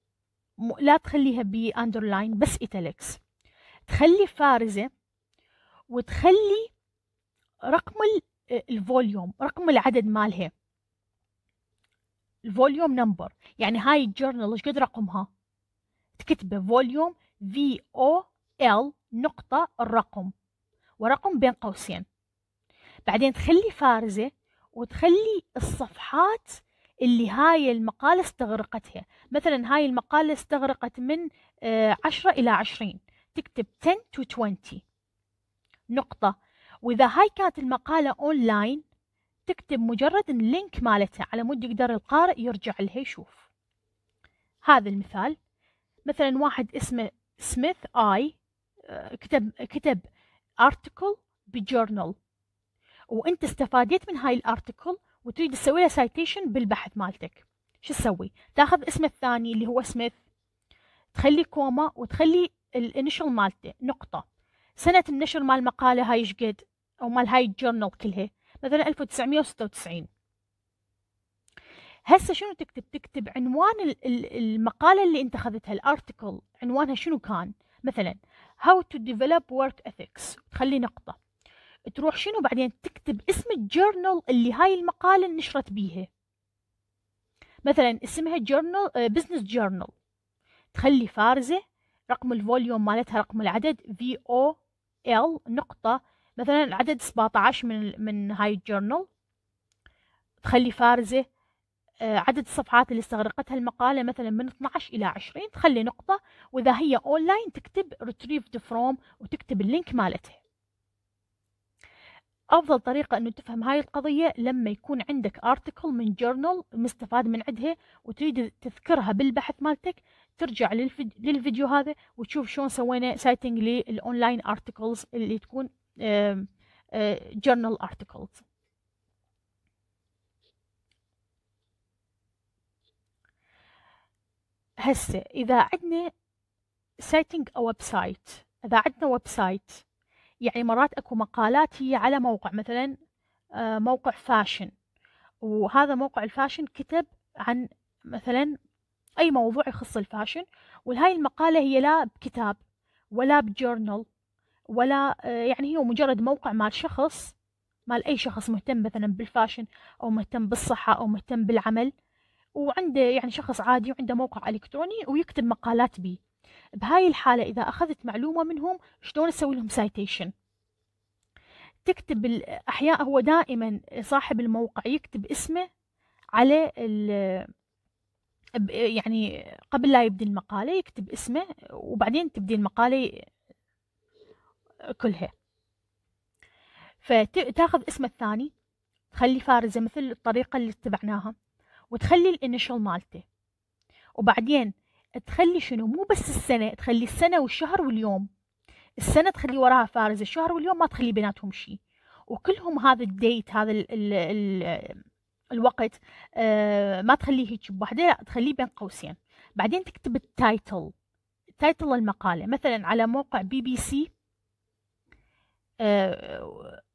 لا تخليها ب underline بس italics تخلي فارزة وتخلي رقم ال volume رقم العدد مالها. ال volume number يعني هاي ال journal إيش قد رقمها؟ تكتبه volume V O L نقطة الرقم ورقم بين قوسين. بعدين تخلي فارزة وتخلي الصفحات اللي هاي المقالة استغرقتها. مثلا هاي المقالة استغرقت من آه، عشرة إلى عشرين. تكتب 10 to 20 نقطة. وإذا هاي كانت المقالة أونلاين تكتب مجرد ال link مالتها على مود يقدر القارئ يرجع لها يشوف. هذا المثال. مثلا واحد اسمه سميث آي آه، كتب كتب article ب journal وأنت استفاديت من هاي ال article وتريد تسوي له citation بالبحث مالتك. شو تسوي؟ تاخذ اسمه الثاني اللي هو سميث تخلي comma وتخلي ال initial مالته. نقطة. سنة النشر مال المقالة هاي إيش قد؟ أو مال هاي ال journal كلها. مثلا 1996 هسه شنو تكتب؟ تكتب عنوان المقالة اللي انت أخذتها ال article عنوانها شنو كان؟ مثلا how to develop work ethics. تخلي نقطة. تروح شنو بعدين؟ تكتب اسم ال journal اللي هاي المقالة نشرت بيها. مثلا اسمها journal business journal تخلي فارزة رقم ال volume مالتها رقم العدد V O L نقطة. مثلا العدد 17 من من هاي ال journal. تخلي فارزة آه، عدد الصفحات اللي استغرقتها المقالة مثلا من 12 إلى 20 تخلي نقطة وإذا هي أونلاين تكتب retrieved from وتكتب ال link مالتها. أفضل طريقة أنه تفهم هاي القضية لما يكون عندك article من journal مستفاد من عندها وتريد تذكرها بالبحث مالتك ترجع للفيديو هذا وتشوف شلون سوينا citing لل online articles اللي تكون journal articles هسه إذا عندنا citing أو website إذا عندنا website يعني مرات أكو مقالات هي على موقع مثلا آه، موقع fashion وهذا موقع ال fashion كتب عن مثلا أي موضوع يخص ال fashion وهاي المقالة هي لا بكتاب ولا ب journal ولا آه، يعني هو مجرد موقع مال شخص مال أي شخص مهتم مثلا بال fashion أو مهتم بالصحة أو مهتم بالعمل. وعنده يعني شخص عادي وعنده موقع إلكتروني ويكتب مقالات بيه بهاي الحالة إذا أخذت معلومة منهم شلون أسوي لهم citation تكتب أحياء هو دائما صاحب الموقع يكتب اسمه على يعني قبل لا يبدي المقالة يكتب اسمه وبعدين تبدي المقالة كلها. فتاخذ اسمه الثاني تخلي فارزة مثل الطريقة اللي اتبعناها. وتخلي الانيشال مالته وبعدين تخلي شنو؟ مو بس السنة تخلي السنة والشهر واليوم. السنة تخلي وراها فارزة الشهر واليوم ما تخلي بيناتهم شيء وكلهم هذا ال date هذا ال ال ال الوقت آه ما تخليه هيك. بوحدة لا تخليه بين قوسين. بعدين تكتب ال title title المقالة. مثلا على موقع بي بي سي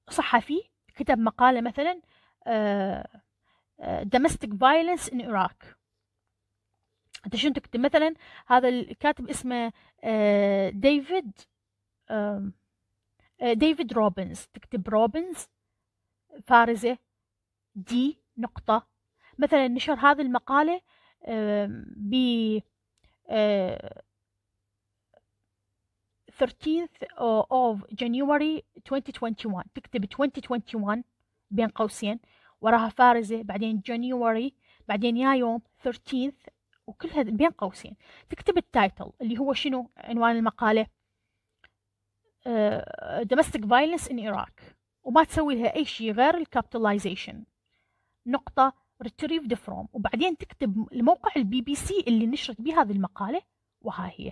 صحفي كتب مقالة مثلا آه domestic violence in Iraq. انت شنو تكتب مثلا هذا الكاتب اسمه ديفيد ديفيد روبنز تكتب روبنز فارزة D نقطة. مثلا نشر هذه المقالة ب 13th of January 2021 تكتب 2021 بين قوسين. وراها فارزة بعدين January بعدين يا يوم 13th وكلها بين قوسين. تكتب ال title اللي هو شنو؟ عنوان المقالة. uh, domestic violence in Iraq. وما تسوي لها أي شيء غير ال capitalization نقطة retrieved from. وبعدين تكتب الموقع البي بي سي اللي نشرت به هذه المقالة وها هي.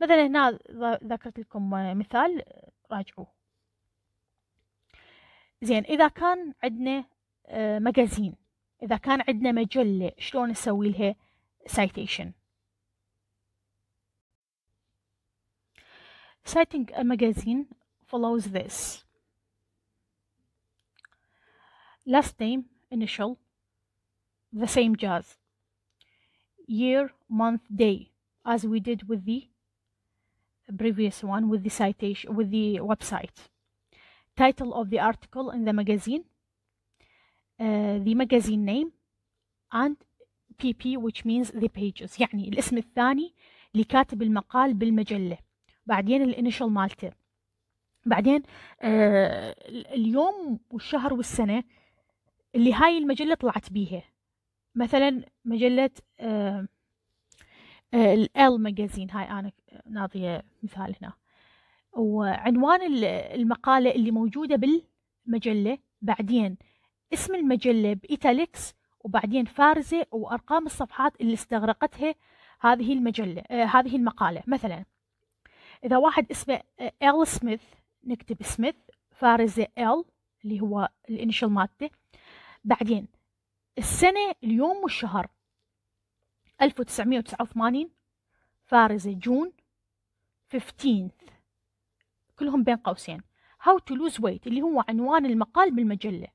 مثلا هنا ذكرت لكم مثال راجعوه. زين إذا كان عندنا مجازين إذا كان عندنا مجلة شلون نسوي لها citation citing a magazine follows this last name initial the same jazz year month day as we did with the previous one with the citation with the website title of the article in the magazine uh, the magazine name and pp which means the pages. يعني الاسم الثاني لكاتب المقال بالمجلة. بعدين الانيشال مالته. بعدين آه اليوم والشهر والسنة اللي هاي المجلة طلعت بيها. مثلا مجلة آه ال ماجازين هاي أنا ناضية مثال هنا. وعنوان المقالة اللي موجودة بالمجلة بعدين. اسم المجلة بإيتاليكس وبعدين فارزة وأرقام الصفحات اللي استغرقتها هذه المجلة آه هذه المقالة. مثلا إذا واحد اسمه إل سميث نكتب سميث فارزة إل اللي هو ال initial مالته بعدين السنة اليوم والشهر. 1989 فارزة June 15th كلهم بين قوسين. How to lose weight اللي هو عنوان المقال بالمجلة.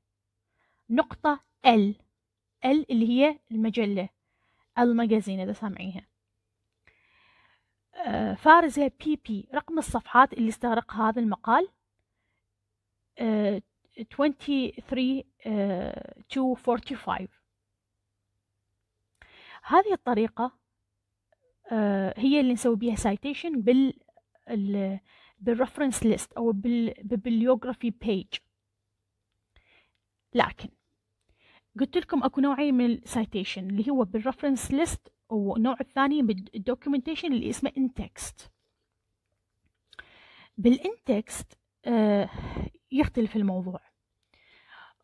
نقطة L. L اللي هي المجلة. ال magazine إذا سامعيها آه فارزة pp رقم الصفحات اللي استغرق هذا المقال. آه 23 آه to 45 هذه الطريقة آه هي اللي نسوي بيها citation بال بال reference list أو بال bibliography page لكن قلت لكم أكو نوعين من ال citation اللي هو بال reference list والنوع الثاني بال documentation اللي اسمه in-text بال in-text آه يختلف الموضوع.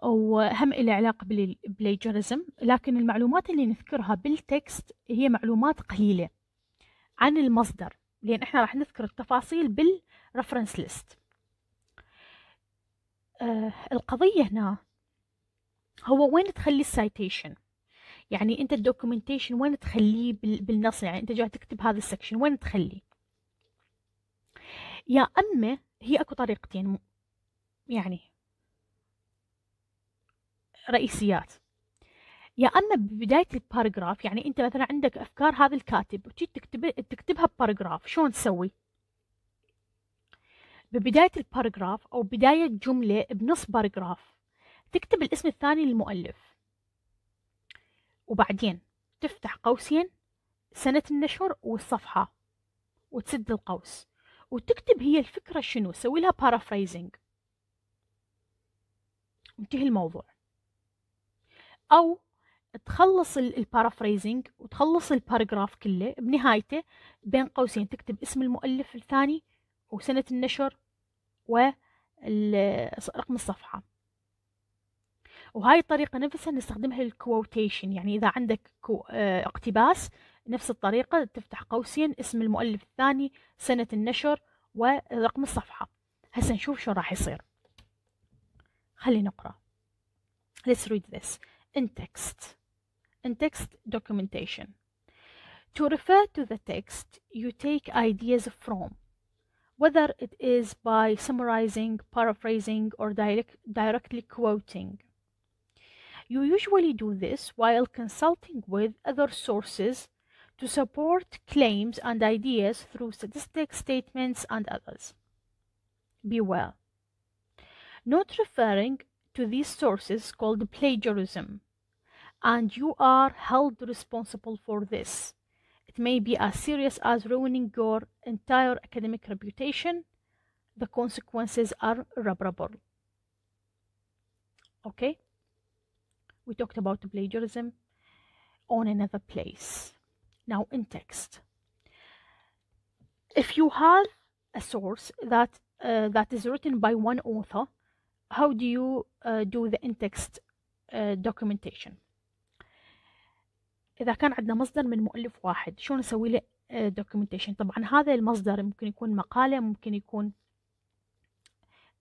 وهم إله علاقة بال plagiarism لكن المعلومات اللي نذكرها بال text هي معلومات قليلة عن المصدر. لأن إحنا راح نذكر التفاصيل بال reference list آه القضية هنا هو وين تخلي ال citation يعني أنت ال documentation وين تخليه بالنص؟ يعني أنت جاي تكتب هذا ال section وين تخليه؟ يا أما هي أكو طريقتين يعني رئيسيات. يا أما ببداية ال paragraph يعني أنت مثلا عندك أفكار هذا الكاتب وتجي تكتب تكتبها ب paragraph شلون تسوي؟ ببداية ال paragraph أو بداية جملة بنص paragraph تكتب الاسم الثاني للمؤلف. وبعدين تفتح قوسين سنة النشر والصفحة وتسد القوس. وتكتب هي الفكرة شنو سوي لها paraphrasing. انتهي الموضوع. أو تخلص ال paraphrasing وتخلص ال paragraph كله بنهايته بين قوسين تكتب اسم المؤلف الثاني وسنة النشر ورقم الصفحة. وهاي الطريقة نفسها نستخدمها لل quotation يعني إذا عندك آه، اقتباس نفس الطريقة تفتح قوسين اسم المؤلف الثاني سنة النشر ورقم الصفحة. هسه نشوف شو راح يصير. خلينا نقرأ. Let's read this. In text. In text documentation. To refer to the text you take ideas from whether it is by summarizing paraphrasing or direct, directly quoting you usually do this while consulting with other sources to support claims and ideas through statistics, statements, and others. Beware. Not referring to these sources called plagiarism, and you are held responsible for this. It may be as serious as ruining your entire academic reputation. The consequences are irreparable. Okay? We talked about plagiarism on another place. Now, in text. If you have a source that uh, that is written by one author how do you uh, do the in-text uh, documentation إذا كان عندنا مصدر من مؤلف واحد شو نسوي له؟ uh, documentation. طبعا هذا المصدر ممكن يكون مقالة ممكن يكون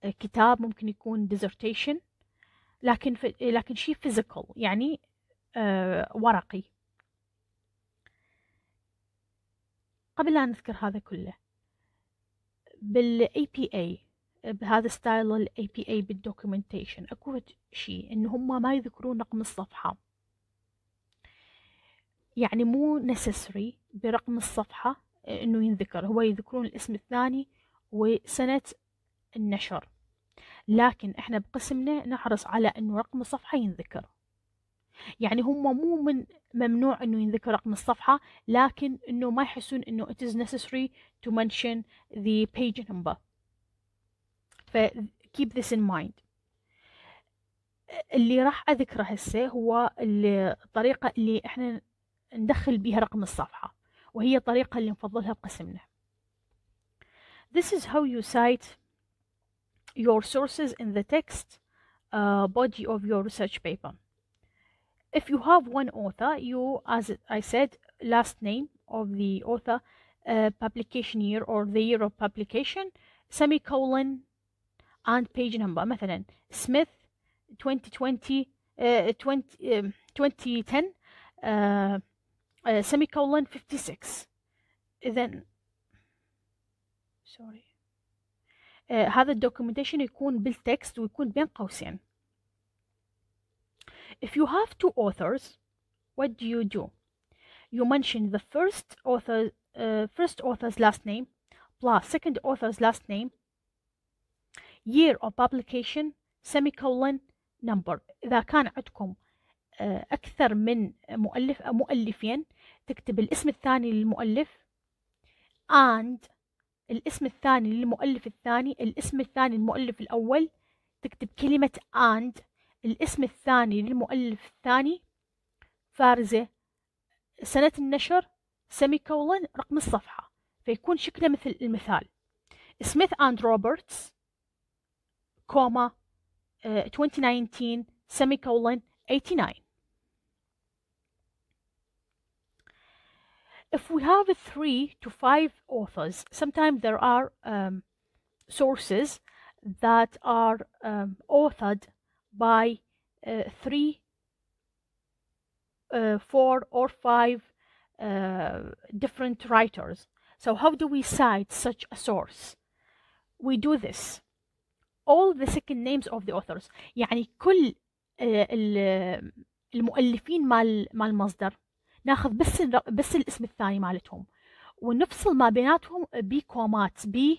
uh, كتاب ممكن يكون dissertation لكن في لكن شيء physical يعني uh, ورقي. قبل لا نذكر هذا كله بال APA بهذا style ال APA بال documentation أكو شيء ان هم ما يذكرون رقم الصفحة. يعني مو necessary برقم الصفحة إنه ينذكر. هو يذكرون الاسم الثاني وسنة النشر. لكن إحنا بقسمنا نحرص على إنه رقم الصفحة ينذكر. يعني هم مو من ممنوع إنه ينذكر رقم الصفحة لكن إنه ما يحسون إنه it is necessary to mention the page number. ف keep this in mind. اللي راح أذكره هسه هو الطريقة اللي إحنا ندخل بيها رقم الصفحة وهي الطريقة اللي نفضلها بقسمنا This is how you cite your sources in the text uh, body of your research paper. If you have one author, you, as I said, last name of the author, uh, publication year or the year of publication, semicolon, and page number مثلا Smith 2020 uh, 20 um, 2010 uh, uh, semicolon 56 إذن sorry uh, هذا الدوكيومنتيشن يكون بالتكست ويكون بين قوسين if you have two authors what do you do you mention the first author uh, first author's last name plus second author's last name year of publication semicolon number إذا كان عندكم آه، أكثر من مؤلف أو مؤلفين تكتب الاسم الثاني للمؤلف. and الاسم الثاني للمؤلف الثاني الاسم الثاني للمؤلف الأول. تكتب كلمة and الاسم الثاني للمؤلف الثاني. فارزة سنة النشر سيميكولن رقم الصفحة. فيكون شكله مثل المثال. سميث اند روبرتس uh, 2019, semicolon, 89. If we have three to five authors, sometimes there are um, sources that are um, authored by uh, three, uh, four, or five uh, different writers. So, how do we cite such a source? We do this all the second names of the authors يعني كل المؤلفين مال مال المصدر ناخذ بس بس الاسم الثاني مالتهم. ونفصل ما بيناتهم بكومات ب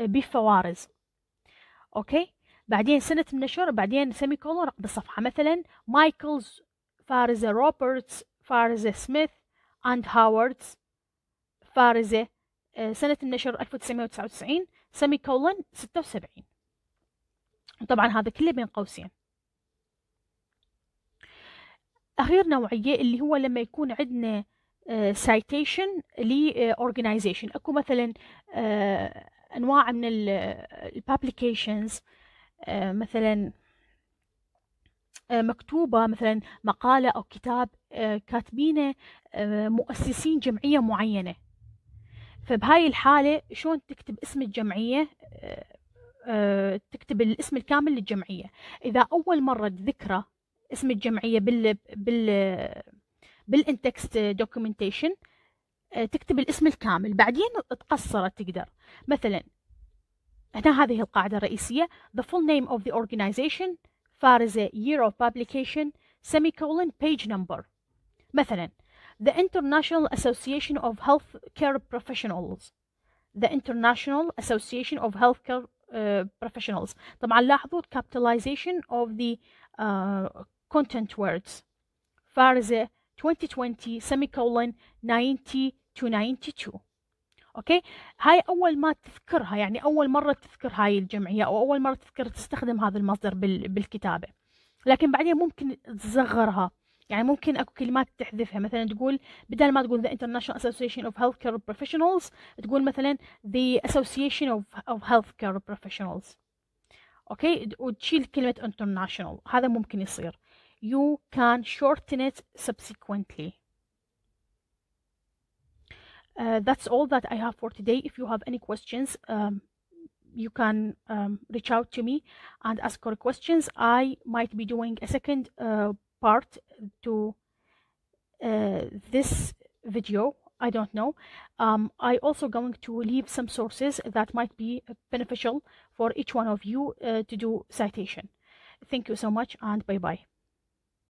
بفوارز. أوكي؟ بعدين سنة النشر بعدين semi colon رقم الصفحة. مثلا مايكلز فارزة روبرتس فارزة سميث and هاوردز فارزة سنة النشر 1999 semi colon 76 طبعا هذا كله بين قوسين. أخير نوعية اللي هو لما يكون عندنا citation ل organization أكو مثلا آه، أنواع من ال publications آه، مثلا مكتوبة مثلا مقالة أو كتاب كاتبينه مؤسسين جمعية معينة. فبهاي الحالة شلون تكتب اسم الجمعية؟ آه، تكتب الاسم الكامل للجمعية. إذا أول مرة تذكره اسم الجمعية بال بال بال in-text documentation تكتب الاسم الكامل بعدين تقصره تقدر مثلا هنا هذه القاعدة الرئيسية the full name of the organization فارزة year of publication semicolon page number مثلا the International Association of Healthcare Professionals the International Association of Healthcare uh, Professionals طبعا لاحظوا capitalization of the uh, content words. فارزة 2020 semicolon 90 to 92 أوكي هاي أول ما تذكرها يعني أول مرة تذكر هاي الجمعية أو أول مرة تذكر تستخدم هذا المصدر بالكتابة. لكن بعدين ممكن تصغرها. يعني ممكن أكو كلمات تحذفها. مثلا تقول بدل ما تقول the International Association of Healthcare Professionals تقول مثلا the Association of, of Healthcare Professionals. أوكي وتشيل كلمة international. هذا ممكن يصير. You can shorten it subsequently. Uh, that's all that I have for today. If you have any questions um, you can um, reach out to me and ask your questions. I might be doing a second uh, part to uh, this video. I don't know. Um, I also going to leave some sources that might be beneficial for each one of you uh, to do citation. Thank you so much and bye bye